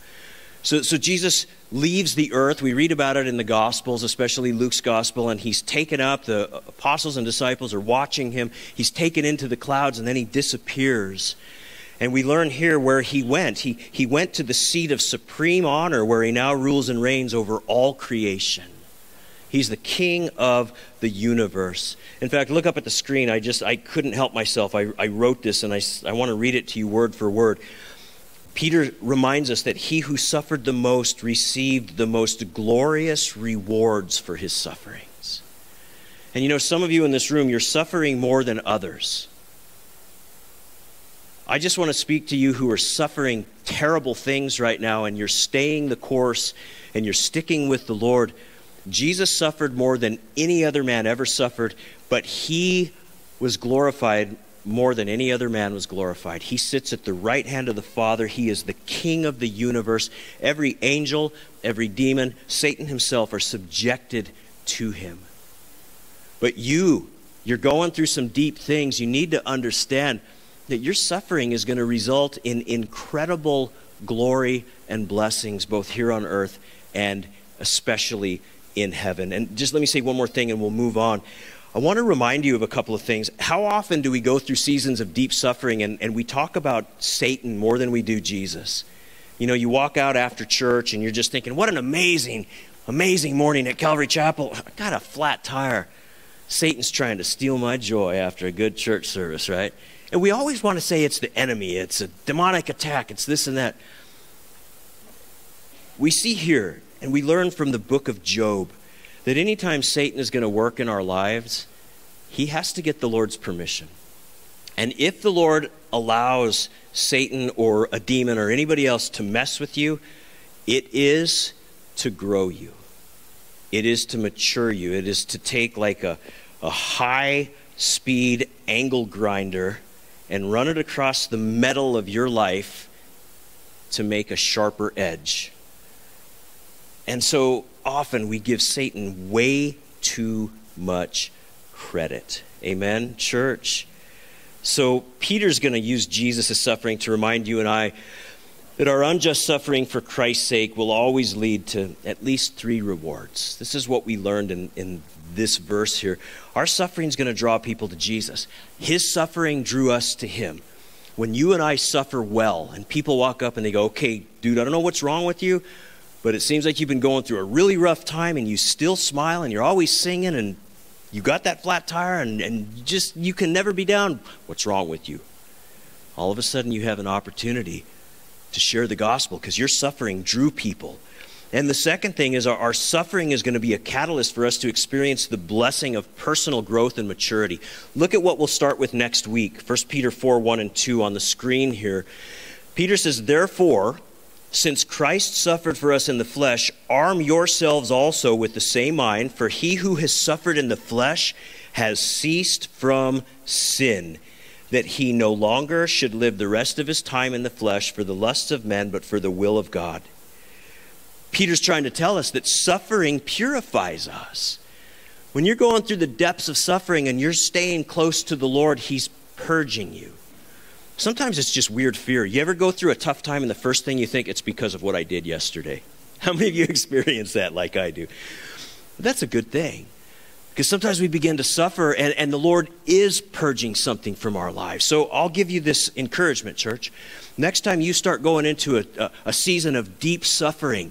So, so Jesus leaves the earth. We read about it in the Gospels, especially Luke's Gospel, and he's taken up. The apostles and disciples are watching him. He's taken into the clouds, and then he disappears. And we learn here where he went. He, he went to the seat of supreme honor where he now rules and reigns over all creation. He's the king of the universe. In fact, look up at the screen. I just I couldn't help myself. I, I wrote this and I, I want to read it to you word for word. Peter reminds us that he who suffered the most received the most glorious rewards for his sufferings. And you know, some of you in this room, you're suffering more than others. I just want to speak to you who are suffering terrible things right now and you're staying the course and you're sticking with the Lord. Jesus suffered more than any other man ever suffered, but he was glorified more than any other man was glorified. He sits at the right hand of the Father. He is the king of the universe. Every angel, every demon, Satan himself are subjected to him. But you, you're going through some deep things. You need to understand that your suffering is going to result in incredible glory and blessings, both here on earth and especially in heaven. And just let me say one more thing and we'll move on. I want to remind you of a couple of things. How often do we go through seasons of deep suffering and, and we talk about Satan more than we do Jesus? You know, you walk out after church and you're just thinking, what an amazing, amazing morning at Calvary Chapel. I got a flat tire. Satan's trying to steal my joy after a good church service, right? And we always want to say it's the enemy, it's a demonic attack, it's this and that. We see here, and we learn from the book of Job, that anytime Satan is going to work in our lives, he has to get the Lord's permission. And if the Lord allows Satan or a demon or anybody else to mess with you, it is to grow you. It is to mature you. It is to take like a, a high speed angle grinder and run it across the metal of your life to make a sharper edge. And so often we give Satan way too much credit. Amen, church? So Peter's going to use Jesus' suffering to remind you and I that our unjust suffering for Christ's sake will always lead to at least three rewards. This is what we learned in, in this verse here. Our suffering is going to draw people to Jesus. His suffering drew us to Him. When you and I suffer well, and people walk up and they go, Okay, dude, I don't know what's wrong with you, but it seems like you've been going through a really rough time and you still smile and you're always singing and you got that flat tire and, and just you can never be down. What's wrong with you? All of a sudden, you have an opportunity to share the gospel because your suffering drew people. And the second thing is our, our, suffering is going to be a catalyst for us to experience the blessing of personal growth and maturity. Look at what we'll start with next week 1 Peter 4 1 and 2 on the screen here. Peter says, Therefore, since Christ suffered for us in the flesh, arm yourselves also with the same mind, for he who has suffered in the flesh has ceased from sin that he no longer should live the rest of his time in the flesh for the lusts of men, but for the will of God. Peter's trying to tell us that suffering purifies us. When you're going through the depths of suffering and you're staying close to the Lord, he's purging you. Sometimes it's just weird fear. You ever go through a tough time and the first thing you think it's because of what I did yesterday? How many of you experience that like I do? That's a good thing. Because sometimes we begin to suffer, and, and the Lord is purging something from our lives. So I'll give you this encouragement, church. Next time you start going into a, a, a season of deep suffering,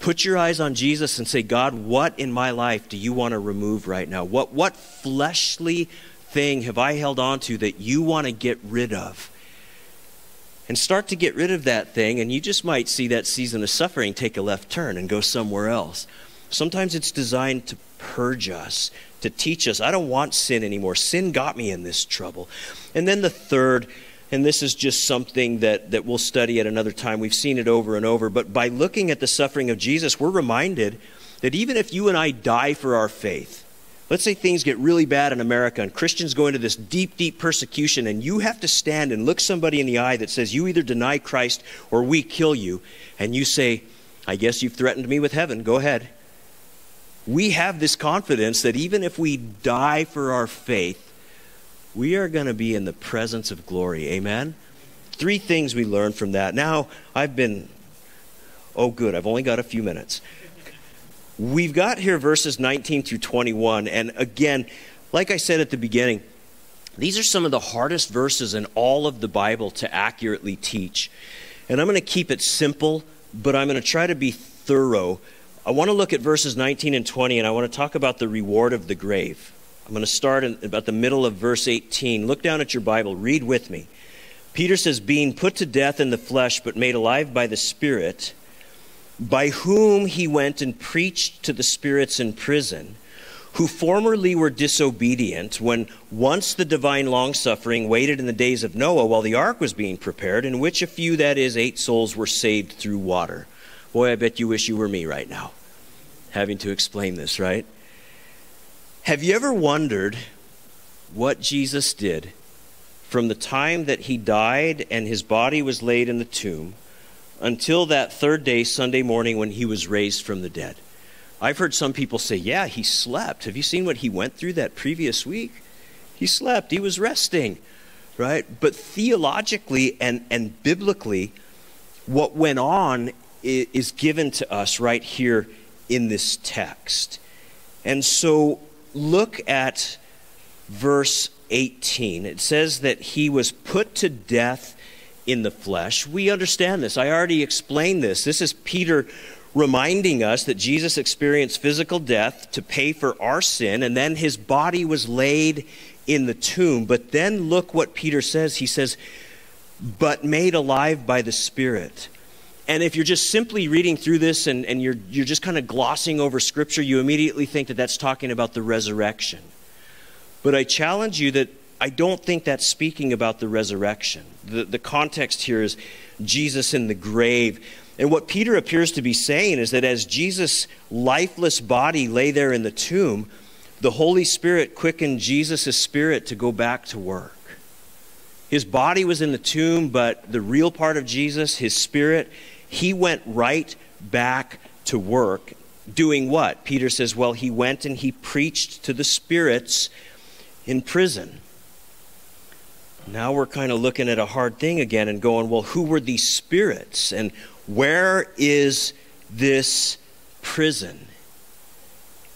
put your eyes on Jesus and say, God, what in my life do you want to remove right now? What, what fleshly thing have I held on to that you want to get rid of? And start to get rid of that thing, and you just might see that season of suffering take a left turn and go somewhere else. Sometimes it's designed to purge us, to teach us, I don't want sin anymore. Sin got me in this trouble. And then the third, and this is just something that, that we'll study at another time. We've seen it over and over. But by looking at the suffering of Jesus, we're reminded that even if you and I die for our faith, let's say things get really bad in America and Christians go into this deep, deep persecution, and you have to stand and look somebody in the eye that says, You either deny Christ or we kill you, and you say, I guess you've threatened me with heaven. Go ahead we have this confidence that even if we die for our faith, we are going to be in the presence of glory. Amen? Three things we learn from that. Now, I've been, oh, good, I've only got a few minutes. We've got here verses 19 to 21. And again, like I said at the beginning, these are some of the hardest verses in all of the Bible to accurately teach. And I'm going to keep it simple, but I'm going to try to be thorough I want to look at verses 19 and 20, and I want to talk about the reward of the grave. I'm going to start in about the middle of verse 18. Look down at your Bible, read with me. Peter says, Being put to death in the flesh, but made alive by the Spirit, by whom he went and preached to the spirits in prison, who formerly were disobedient, when once the divine longsuffering waited in the days of Noah while the ark was being prepared, in which a few, that is, eight souls, were saved through water. Boy, I bet you wish you were me right now, having to explain this, right? Have you ever wondered what Jesus did from the time that he died and his body was laid in the tomb until that third day, Sunday morning, when he was raised from the dead? I've heard some people say, yeah, he slept. Have you seen what he went through that previous week? He slept, he was resting, right? But theologically and, and biblically, what went on is given to us right here in this text. And so look at verse 18. It says that he was put to death in the flesh. We understand this. I already explained this. This is Peter reminding us that Jesus experienced physical death to pay for our sin, and then his body was laid in the tomb. But then look what Peter says. He says, but made alive by the Spirit. And if you're just simply reading through this and, and you're, you're just kind of glossing over Scripture, you immediately think that that's talking about the resurrection. But I challenge you that I don't think that's speaking about the resurrection. The, the context here is Jesus in the grave. And what Peter appears to be saying is that as Jesus' lifeless body lay there in the tomb, the Holy Spirit quickened Jesus' spirit to go back to work. His body was in the tomb, but the real part of Jesus, his spirit, he went right back to work. Doing what? Peter says, well, he went and he preached to the spirits in prison. Now we're kind of looking at a hard thing again and going, well, who were these spirits? And where is this prison?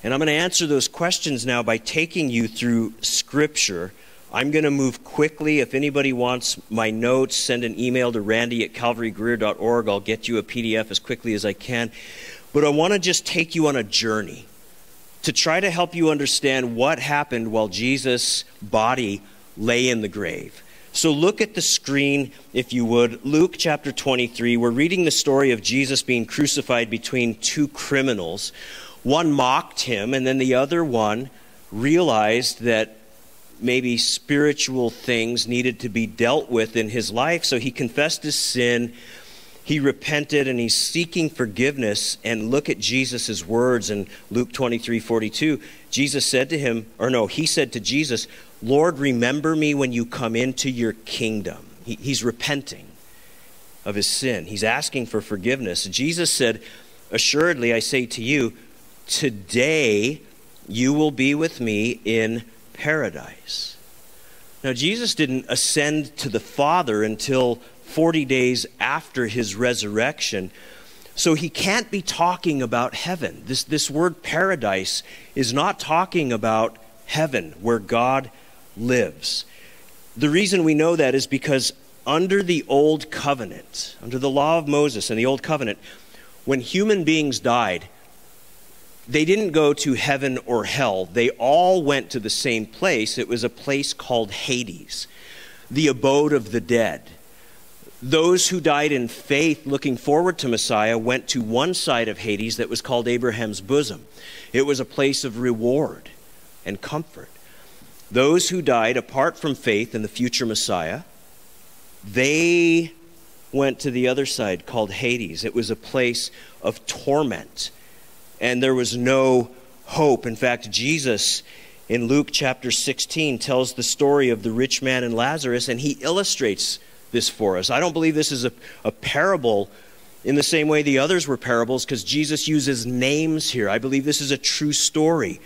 And I'm going to answer those questions now by taking you through Scripture. I'm going to move quickly. If anybody wants my notes, send an email to randy at calvarygreer.org. I'll get you a PDF as quickly as I can. But I want to just take you on a journey to try to help you understand what happened while Jesus' body lay in the grave. So look at the screen, if you would. Luke chapter 23. We're reading the story of Jesus being crucified between two criminals. One mocked him, and then the other one realized that maybe spiritual things needed to be dealt with in his life. So he confessed his sin. He repented and he's seeking forgiveness. And look at Jesus' words in Luke 23 42. Jesus said to him, or no, he said to Jesus, Lord, remember me when you come into your kingdom. He, he's repenting of his sin, he's asking for forgiveness. Jesus said, Assuredly, I say to you, today you will be with me in paradise. Now, Jesus didn't ascend to the Father until 40 days after his resurrection. So he can't be talking about heaven. This, this word paradise is not talking about heaven where God lives. The reason we know that is because under the old covenant, under the law of Moses and the old covenant, when human beings died, they didn't go to heaven or hell. They all went to the same place. It was a place called Hades, the abode of the dead. Those who died in faith looking forward to Messiah went to one side of Hades that was called Abraham's bosom. It was a place of reward and comfort. Those who died apart from faith in the future Messiah, they went to the other side called Hades. It was a place of torment and there was no hope. In fact, Jesus in Luke chapter 16 tells the story of the rich man and Lazarus, and he illustrates this for us. I don't believe this is a, a parable in the same way the others were parables because Jesus uses names here. I believe this is a true story.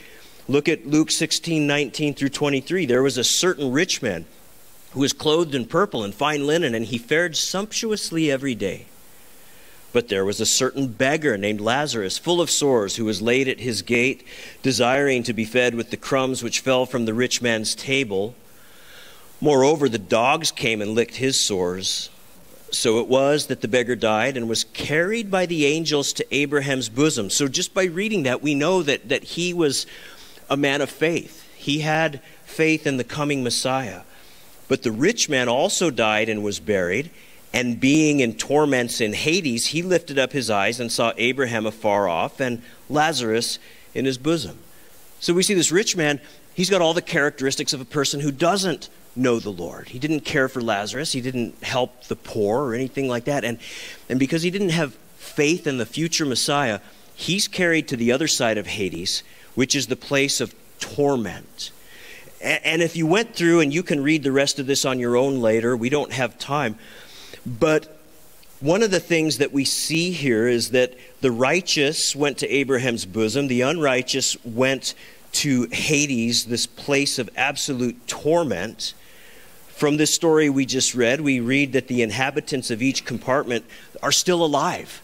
Look at Luke 16, 19 through 23. There was a certain rich man who was clothed in purple and fine linen, and he fared sumptuously every day. But there was a certain beggar named Lazarus, full of sores, who was laid at his gate, desiring to be fed with the crumbs which fell from the rich man's table. Moreover, the dogs came and licked his sores. So it was that the beggar died and was carried by the angels to Abraham's bosom. So just by reading that, we know that, that he was a man of faith. He had faith in the coming Messiah. But the rich man also died and was buried and being in torments in Hades, he lifted up his eyes and saw Abraham afar off and Lazarus in his bosom. So we see this rich man, he's got all the characteristics of a person who doesn't know the Lord. He didn't care for Lazarus, he didn't help the poor or anything like that. And, and because he didn't have faith in the future Messiah, he's carried to the other side of Hades, which is the place of torment. And if you went through, and you can read the rest of this on your own later, we don't have time. But one of the things that we see here is that the righteous went to Abraham's bosom, the unrighteous went to Hades, this place of absolute torment. From this story we just read, we read that the inhabitants of each compartment are still alive.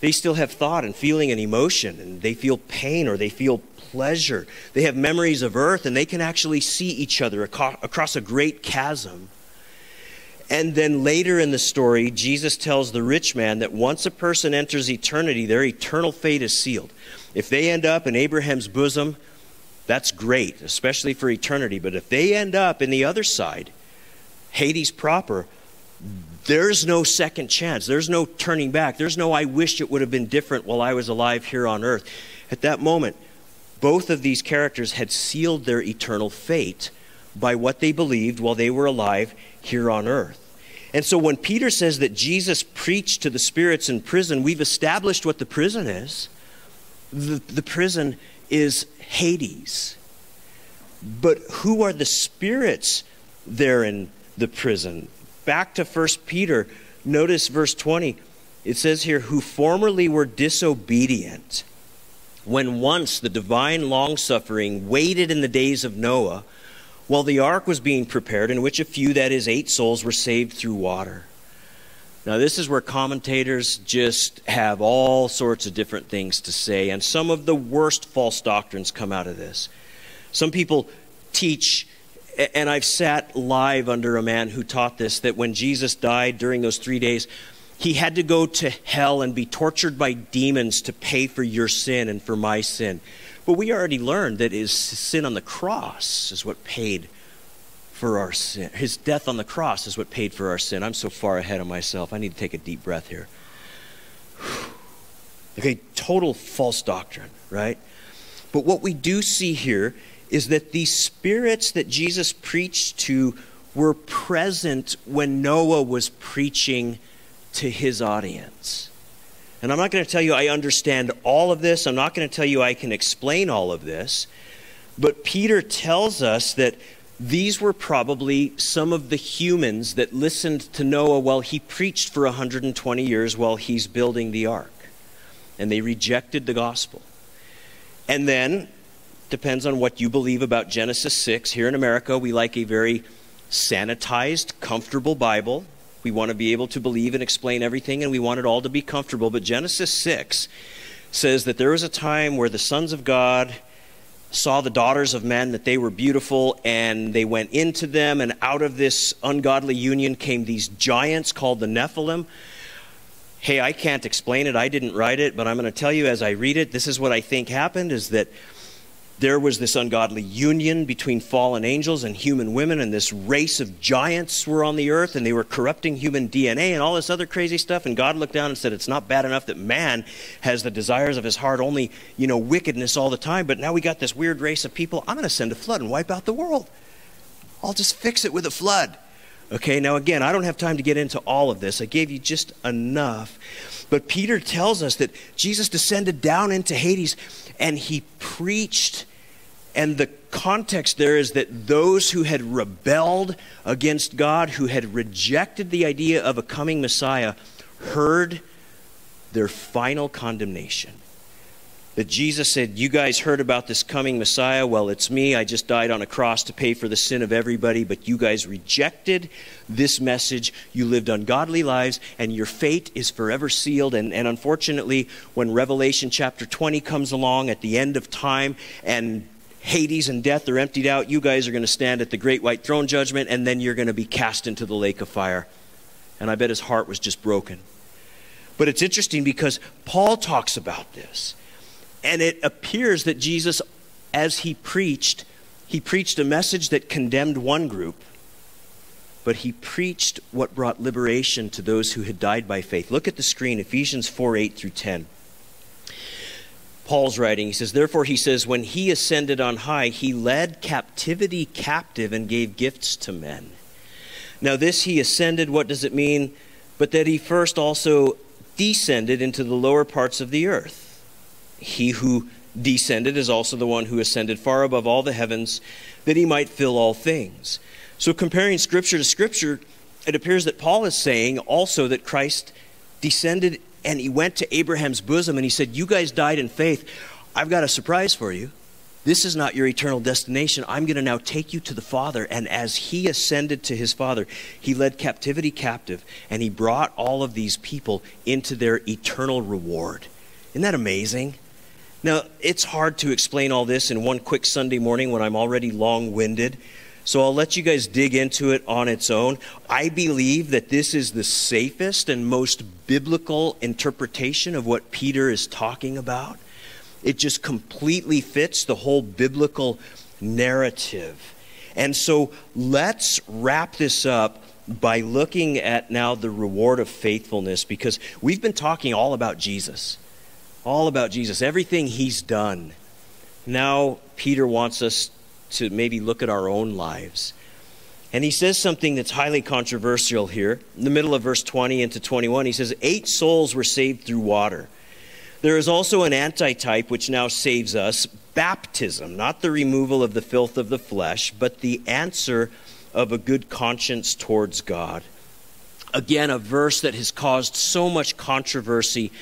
They still have thought and feeling and emotion, and they feel pain or they feel pleasure. They have memories of earth, and they can actually see each other across a great chasm. And then later in the story, Jesus tells the rich man that once a person enters eternity, their eternal fate is sealed. If they end up in Abraham's bosom, that's great, especially for eternity. But if they end up in the other side, Hades proper, there's no second chance. There's no turning back. There's no, I wish it would have been different while I was alive here on earth. At that moment, both of these characters had sealed their eternal fate by what they believed while they were alive here on earth. And so when Peter says that Jesus preached to the spirits in prison, we've established what the prison is. The, the prison is Hades. But who are the spirits there in the prison? Back to 1 Peter, notice verse 20. It says here, who formerly were disobedient, when once the divine long suffering waited in the days of Noah while the ark was being prepared, in which a few, that is, eight souls, were saved through water. Now, this is where commentators just have all sorts of different things to say, and some of the worst false doctrines come out of this. Some people teach, and I've sat live under a man who taught this, that when Jesus died during those three days, he had to go to hell and be tortured by demons to pay for your sin and for my sin. But we already learned that his sin on the cross is what paid for our sin. His death on the cross is what paid for our sin. I'm so far ahead of myself. I need to take a deep breath here. Okay, total false doctrine, right? But what we do see here is that these spirits that Jesus preached to were present when Noah was preaching to his audience. And I'm not going to tell you I understand all of this. I'm not going to tell you I can explain all of this. But Peter tells us that these were probably some of the humans that listened to Noah while he preached for 120 years while he's building the ark. And they rejected the gospel. And then, depends on what you believe about Genesis 6. Here in America, we like a very sanitized, comfortable Bible. We want to be able to believe and explain everything, and we want it all to be comfortable. But Genesis 6 says that there was a time where the sons of God saw the daughters of men that they were beautiful and they went into them and out of this ungodly union came these giants called the nephilim hey i can't explain it i didn't write it but i'm going to tell you as i read it this is what i think happened is that there was this ungodly union between fallen angels and human women, and this race of giants were on the earth, and they were corrupting human DNA and all this other crazy stuff. And God looked down and said, It's not bad enough that man has the desires of his heart, only, you know, wickedness all the time, but now we got this weird race of people. I'm going to send a flood and wipe out the world. I'll just fix it with a flood. Okay, now again, I don't have time to get into all of this. I gave you just enough. But Peter tells us that Jesus descended down into Hades and he preached. And the context there is that those who had rebelled against God, who had rejected the idea of a coming Messiah, heard their final condemnation that Jesus said, You guys heard about this coming Messiah. Well, it's me. I just died on a cross to pay for the sin of everybody. But you guys rejected this message. You lived ungodly lives, and your fate is forever sealed. And, and unfortunately, when Revelation chapter 20 comes along at the end of time and Hades and death are emptied out, you guys are going to stand at the great white throne judgment, and then you're going to be cast into the lake of fire. And I bet his heart was just broken. But it's interesting because Paul talks about this. And it appears that Jesus, as he preached, he preached a message that condemned one group, but he preached what brought liberation to those who had died by faith. Look at the screen, Ephesians 4 8 through 10. Paul's writing, he says, Therefore, he says, when he ascended on high, he led captivity captive and gave gifts to men. Now, this he ascended, what does it mean? But that he first also descended into the lower parts of the earth. He who descended is also the one who ascended far above all the heavens, that he might fill all things. So, comparing Scripture to Scripture, it appears that Paul is saying also that Christ descended and he went to Abraham's bosom and he said, You guys died in faith. I've got a surprise for you. This is not your eternal destination. I'm going to now take you to the Father. And as he ascended to his Father, he led captivity captive and he brought all of these people into their eternal reward. Isn't that amazing? Now, it's hard to explain all this in one quick Sunday morning when I'm already long winded. So I'll let you guys dig into it on its own. I believe that this is the safest and most biblical interpretation of what Peter is talking about. It just completely fits the whole biblical narrative. And so let's wrap this up by looking at now the reward of faithfulness because we've been talking all about Jesus all about Jesus, everything he's done. Now, Peter wants us to maybe look at our own lives. And he says something that's highly controversial here. In the middle of verse 20 into 21, he says, Eight souls were saved through water. There is also an antitype which now saves us baptism, not the removal of the filth of the flesh, but the answer of a good conscience towards God. Again, a verse that has caused so much controversy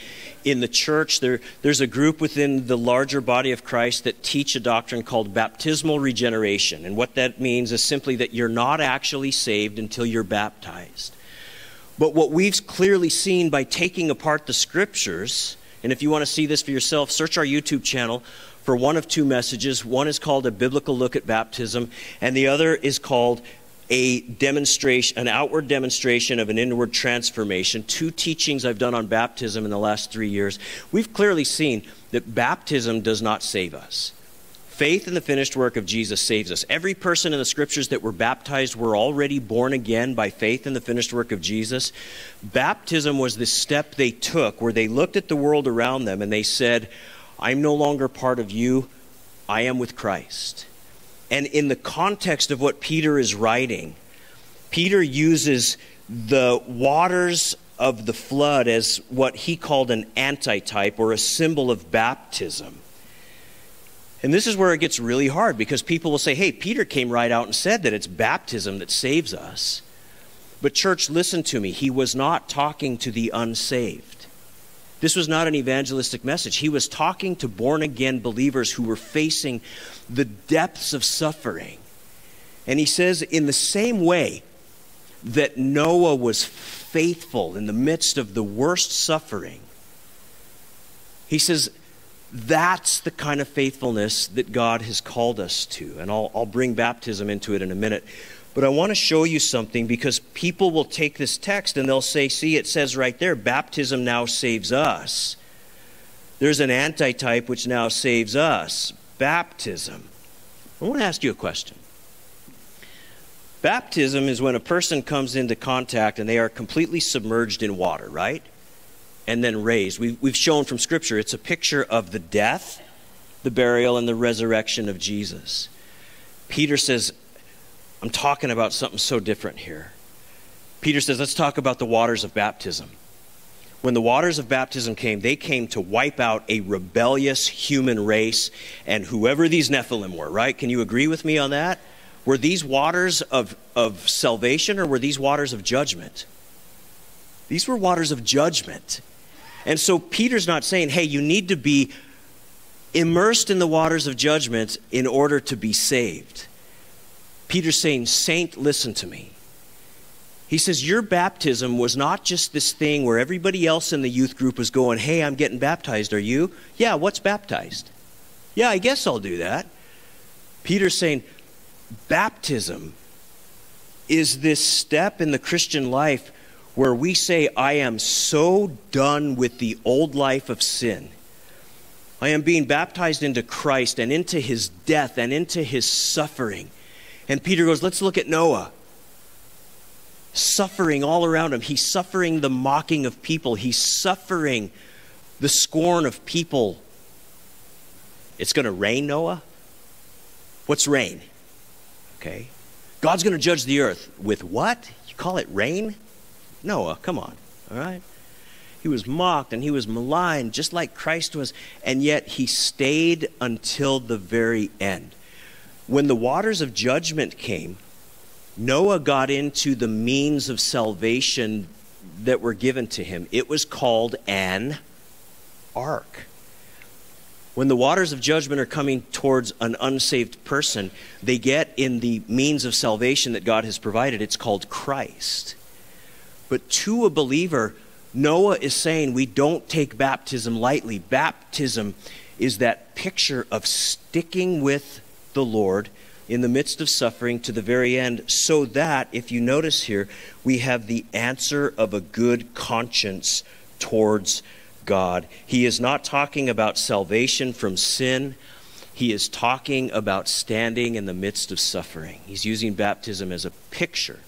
in the church, there, there's a group within the larger body of Christ that teach a doctrine called baptismal regeneration. And what that means is simply that you're not actually saved until you're baptized. But what we've clearly seen by taking apart the scriptures, and if you want to see this for yourself, search our YouTube channel for one of two messages. One is called A Biblical Look at Baptism, and the other is called a demonstration, an outward demonstration of an inward transformation. Two teachings I've done on baptism in the last three years. We've clearly seen that baptism does not save us. Faith in the finished work of Jesus saves us. Every person in the scriptures that were baptized were already born again by faith in the finished work of Jesus. Baptism was the step they took where they looked at the world around them and they said, I'm no longer part of you, I am with Christ. And in the context of what Peter is writing, Peter uses the waters of the flood as what he called an antitype or a symbol of baptism. And this is where it gets really hard because people will say, hey, Peter came right out and said that it's baptism that saves us. But, church, listen to me. He was not talking to the unsaved. This was not an evangelistic message. He was talking to born again believers who were facing the depths of suffering. And he says, in the same way that Noah was faithful in the midst of the worst suffering, he says, that's the kind of faithfulness that God has called us to. And I'll, I'll bring baptism into it in a minute. But I want to show you something because people will take this text and they'll say, see, it says right there, baptism now saves us. There's an antitype which now saves us baptism. I want to ask you a question. Baptism is when a person comes into contact and they are completely submerged in water, right? and then raised. We've, we've shown from Scripture it's a picture of the death, the burial, and the resurrection of Jesus. Peter says, I'm talking about something so different here. Peter says, let's talk about the waters of baptism. When the waters of baptism came, they came to wipe out a rebellious human race and whoever these Nephilim were, right? Can you agree with me on that? Were these waters of, of salvation or were these waters of judgment? These were waters of judgment. And so Peter's not saying, hey, you need to be immersed in the waters of judgment in order to be saved. Peter's saying, Saint, listen to me. He says, Your baptism was not just this thing where everybody else in the youth group was going, Hey, I'm getting baptized. Are you? Yeah, what's baptized? Yeah, I guess I'll do that. Peter's saying, Baptism is this step in the Christian life where we say, I am so done with the old life of sin. I am being baptized into Christ and into his death and into his suffering. And Peter goes, Let's look at Noah. Suffering all around him. He's suffering the mocking of people, he's suffering the scorn of people. It's going to rain, Noah? What's rain? Okay. God's going to judge the earth with what? You call it rain? Noah, come on, all right? He was mocked and he was maligned just like Christ was, and yet he stayed until the very end. When the waters of judgment came, Noah got into the means of salvation that were given to him. It was called an ark. When the waters of judgment are coming towards an unsaved person, they get in the means of salvation that God has provided. It's called Christ. But to a believer, Noah is saying we don't take baptism lightly. Baptism is that picture of sticking with the Lord in the midst of suffering to the very end, so that, if you notice here, we have the answer of a good conscience towards God. He is not talking about salvation from sin. He is talking about standing in the midst of suffering. He's using baptism as a picture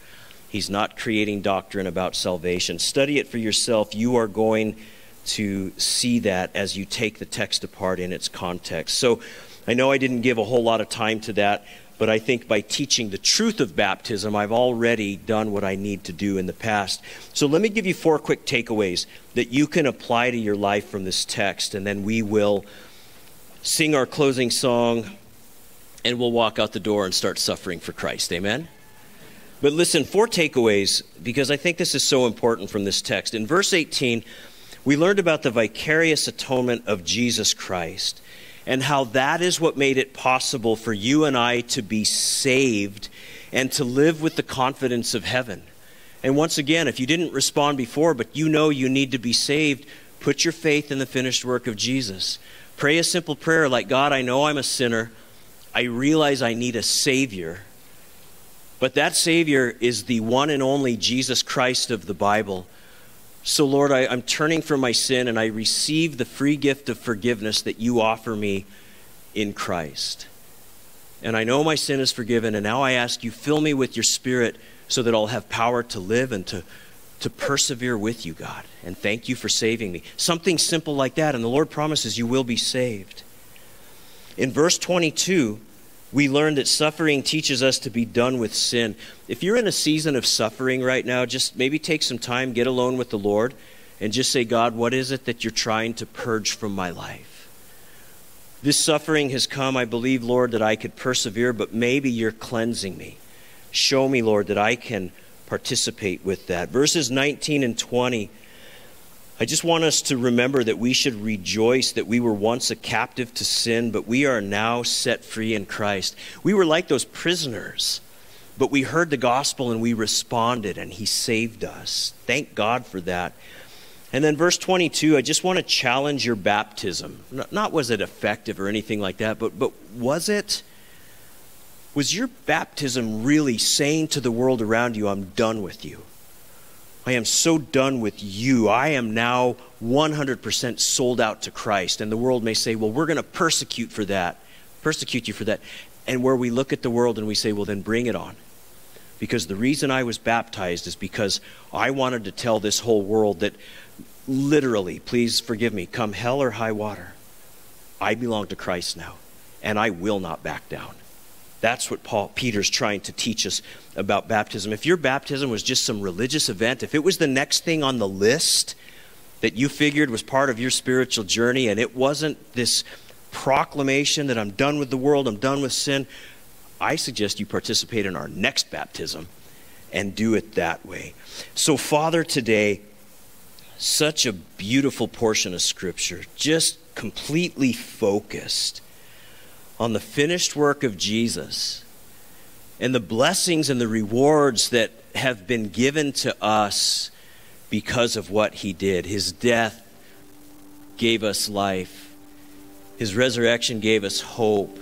He's not creating doctrine about salvation. Study it for yourself. You are going to see that as you take the text apart in its context. So I know I didn't give a whole lot of time to that, but I think by teaching the truth of baptism, I've already done what I need to do in the past. So let me give you four quick takeaways that you can apply to your life from this text, and then we will sing our closing song and we'll walk out the door and start suffering for Christ. Amen? But listen, four takeaways, because I think this is so important from this text. In verse 18, we learned about the vicarious atonement of Jesus Christ and how that is what made it possible for you and I to be saved and to live with the confidence of heaven. And once again, if you didn't respond before, but you know you need to be saved, put your faith in the finished work of Jesus. Pray a simple prayer like God, I know I'm a sinner. I realize I need a Savior. But that Savior is the one and only Jesus Christ of the Bible. So, Lord, I, am turning from my sin and I receive the free gift of forgiveness that you offer me in Christ. And I know my sin is forgiven, and now I ask you, fill me with your Spirit so that I'll have power to live and to, to persevere with you, God. And thank you for saving me. Something simple like that, and the Lord promises you will be saved. In verse 22, we learn that suffering teaches us to be done with sin. If you're in a season of suffering right now, just maybe take some time, get alone with the Lord, and just say, God, what is it that you're trying to purge from my life? This suffering has come, I believe, Lord, that I could persevere, but maybe you're cleansing me. Show me, Lord, that I can participate with that. Verses 19 and 20 I just want us to remember that we should rejoice that we were once a captive to sin, but we are now set free in Christ. We were like those prisoners, but we heard the gospel and we responded, and He saved us. Thank God for that. And then, verse 22, I just want to challenge your baptism. Not was it effective or anything like that, but, but was it? Was your baptism really saying to the world around you, I'm done with you? I am so done with you. I am now 100% sold out to Christ. And the world may say, well, we're going to persecute for that, persecute you for that. And where we look at the world and we say, well, then bring it on. Because the reason I was baptized is because I wanted to tell this whole world that literally, please forgive me, come hell or high water, I belong to Christ now, and I will not back down. That's what Paul Peter's trying to teach us about baptism. If your baptism was just some religious event, if it was the next thing on the list that you figured was part of your spiritual journey and it wasn't this proclamation that I'm done with the world, I'm done with sin, I suggest you participate in our next baptism and do it that way. So, Father, today, such a beautiful portion of Scripture, just completely focused on the finished work of Jesus and the blessings and the rewards that have been given to us because of what he did. His death gave us life, his resurrection gave us hope.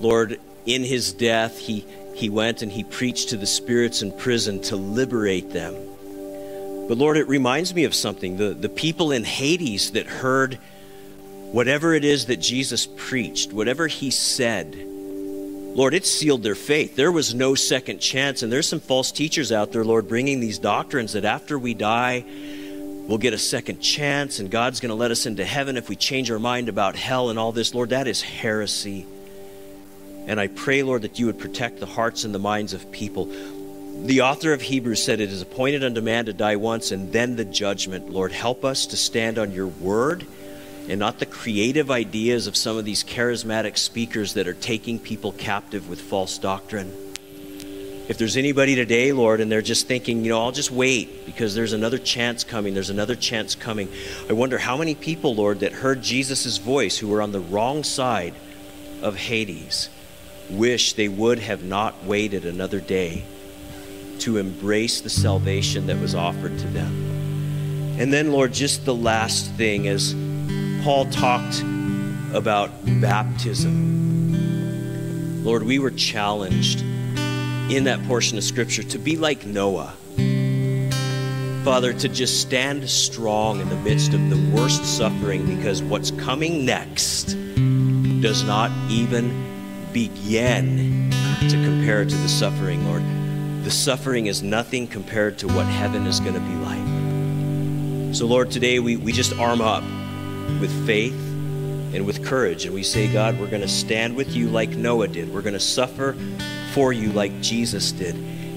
Lord, in his death, he, he went and he preached to the spirits in prison to liberate them. But Lord, it reminds me of something. The, the people in Hades that heard whatever it is that Jesus preached, whatever he said, Lord, it sealed their faith. There was no second chance. And there's some false teachers out there, Lord, bringing these doctrines that after we die, we'll get a second chance and God's going to let us into heaven if we change our mind about hell and all this. Lord, that is heresy. And I pray, Lord, that you would protect the hearts and the minds of people. The author of Hebrews said, It is appointed unto man to die once and then the judgment. Lord, help us to stand on your word and not the creative ideas of some of these charismatic speakers that are taking people captive with false doctrine. If there's anybody today, Lord, and they're just thinking, you know, I'll just wait because there's another chance coming, there's another chance coming. I wonder how many people, Lord, that heard Jesus' voice who were on the wrong side of Hades wish they would have not waited another day to embrace the salvation that was offered to them. And then, Lord, just the last thing is Paul talked about baptism. Lord, we were challenged in that portion of Scripture to be like Noah. Father, to just stand strong in the midst of the worst suffering because what's coming next does not even begin to compare to the suffering, Lord. The suffering is nothing compared to what heaven is going to be like. So, Lord, today we, we just arm up with faith and with courage. And we say, God, we're going to stand with you like Noah did. We're going to suffer for you like Jesus did.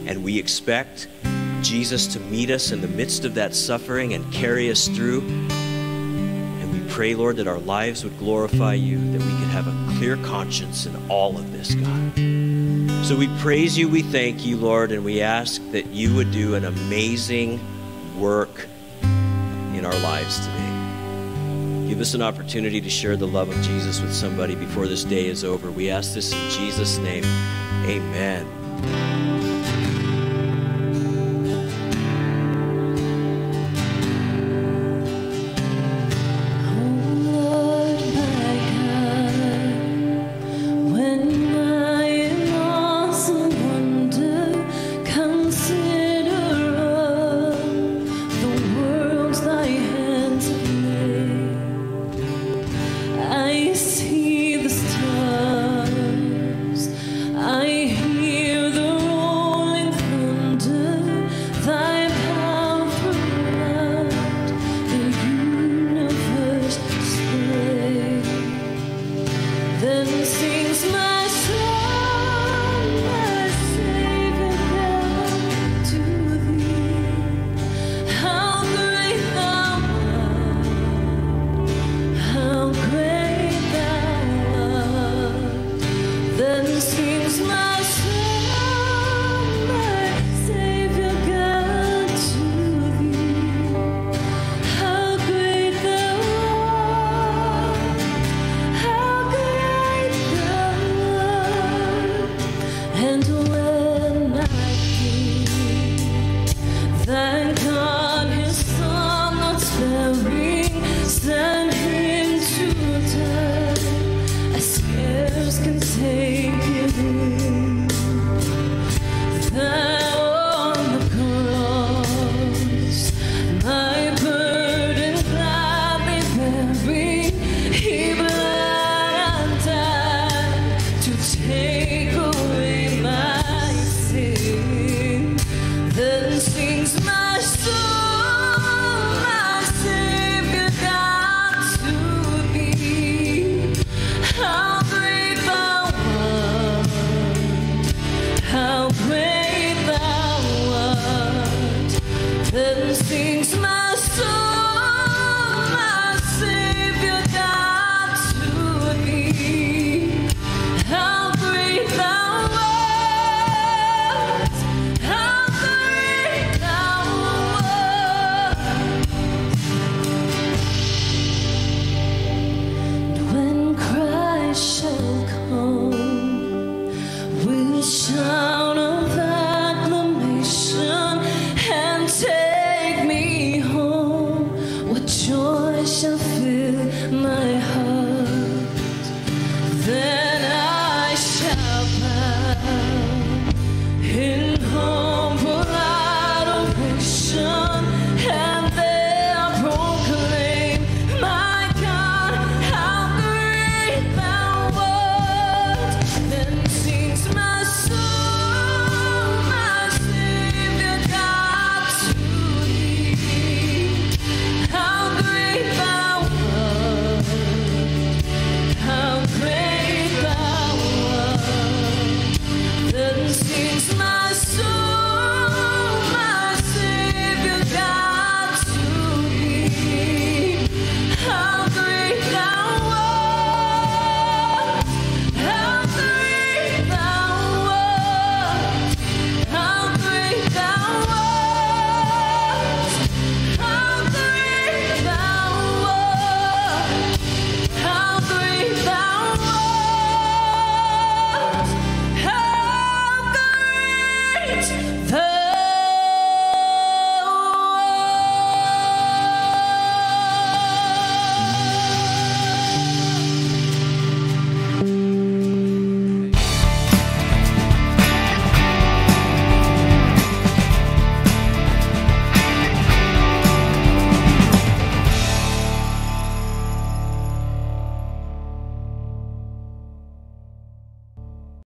And we expect Jesus to meet us in the midst of that suffering and carry us through. And we pray, Lord, that our lives would glorify you, that we could have a clear conscience in all of this, God. So we praise you, we thank you, Lord, and we ask that you would do an amazing work in our lives today. Give us an opportunity to share the love of Jesus with somebody before this day is over. We ask this in Jesus' name. Amen.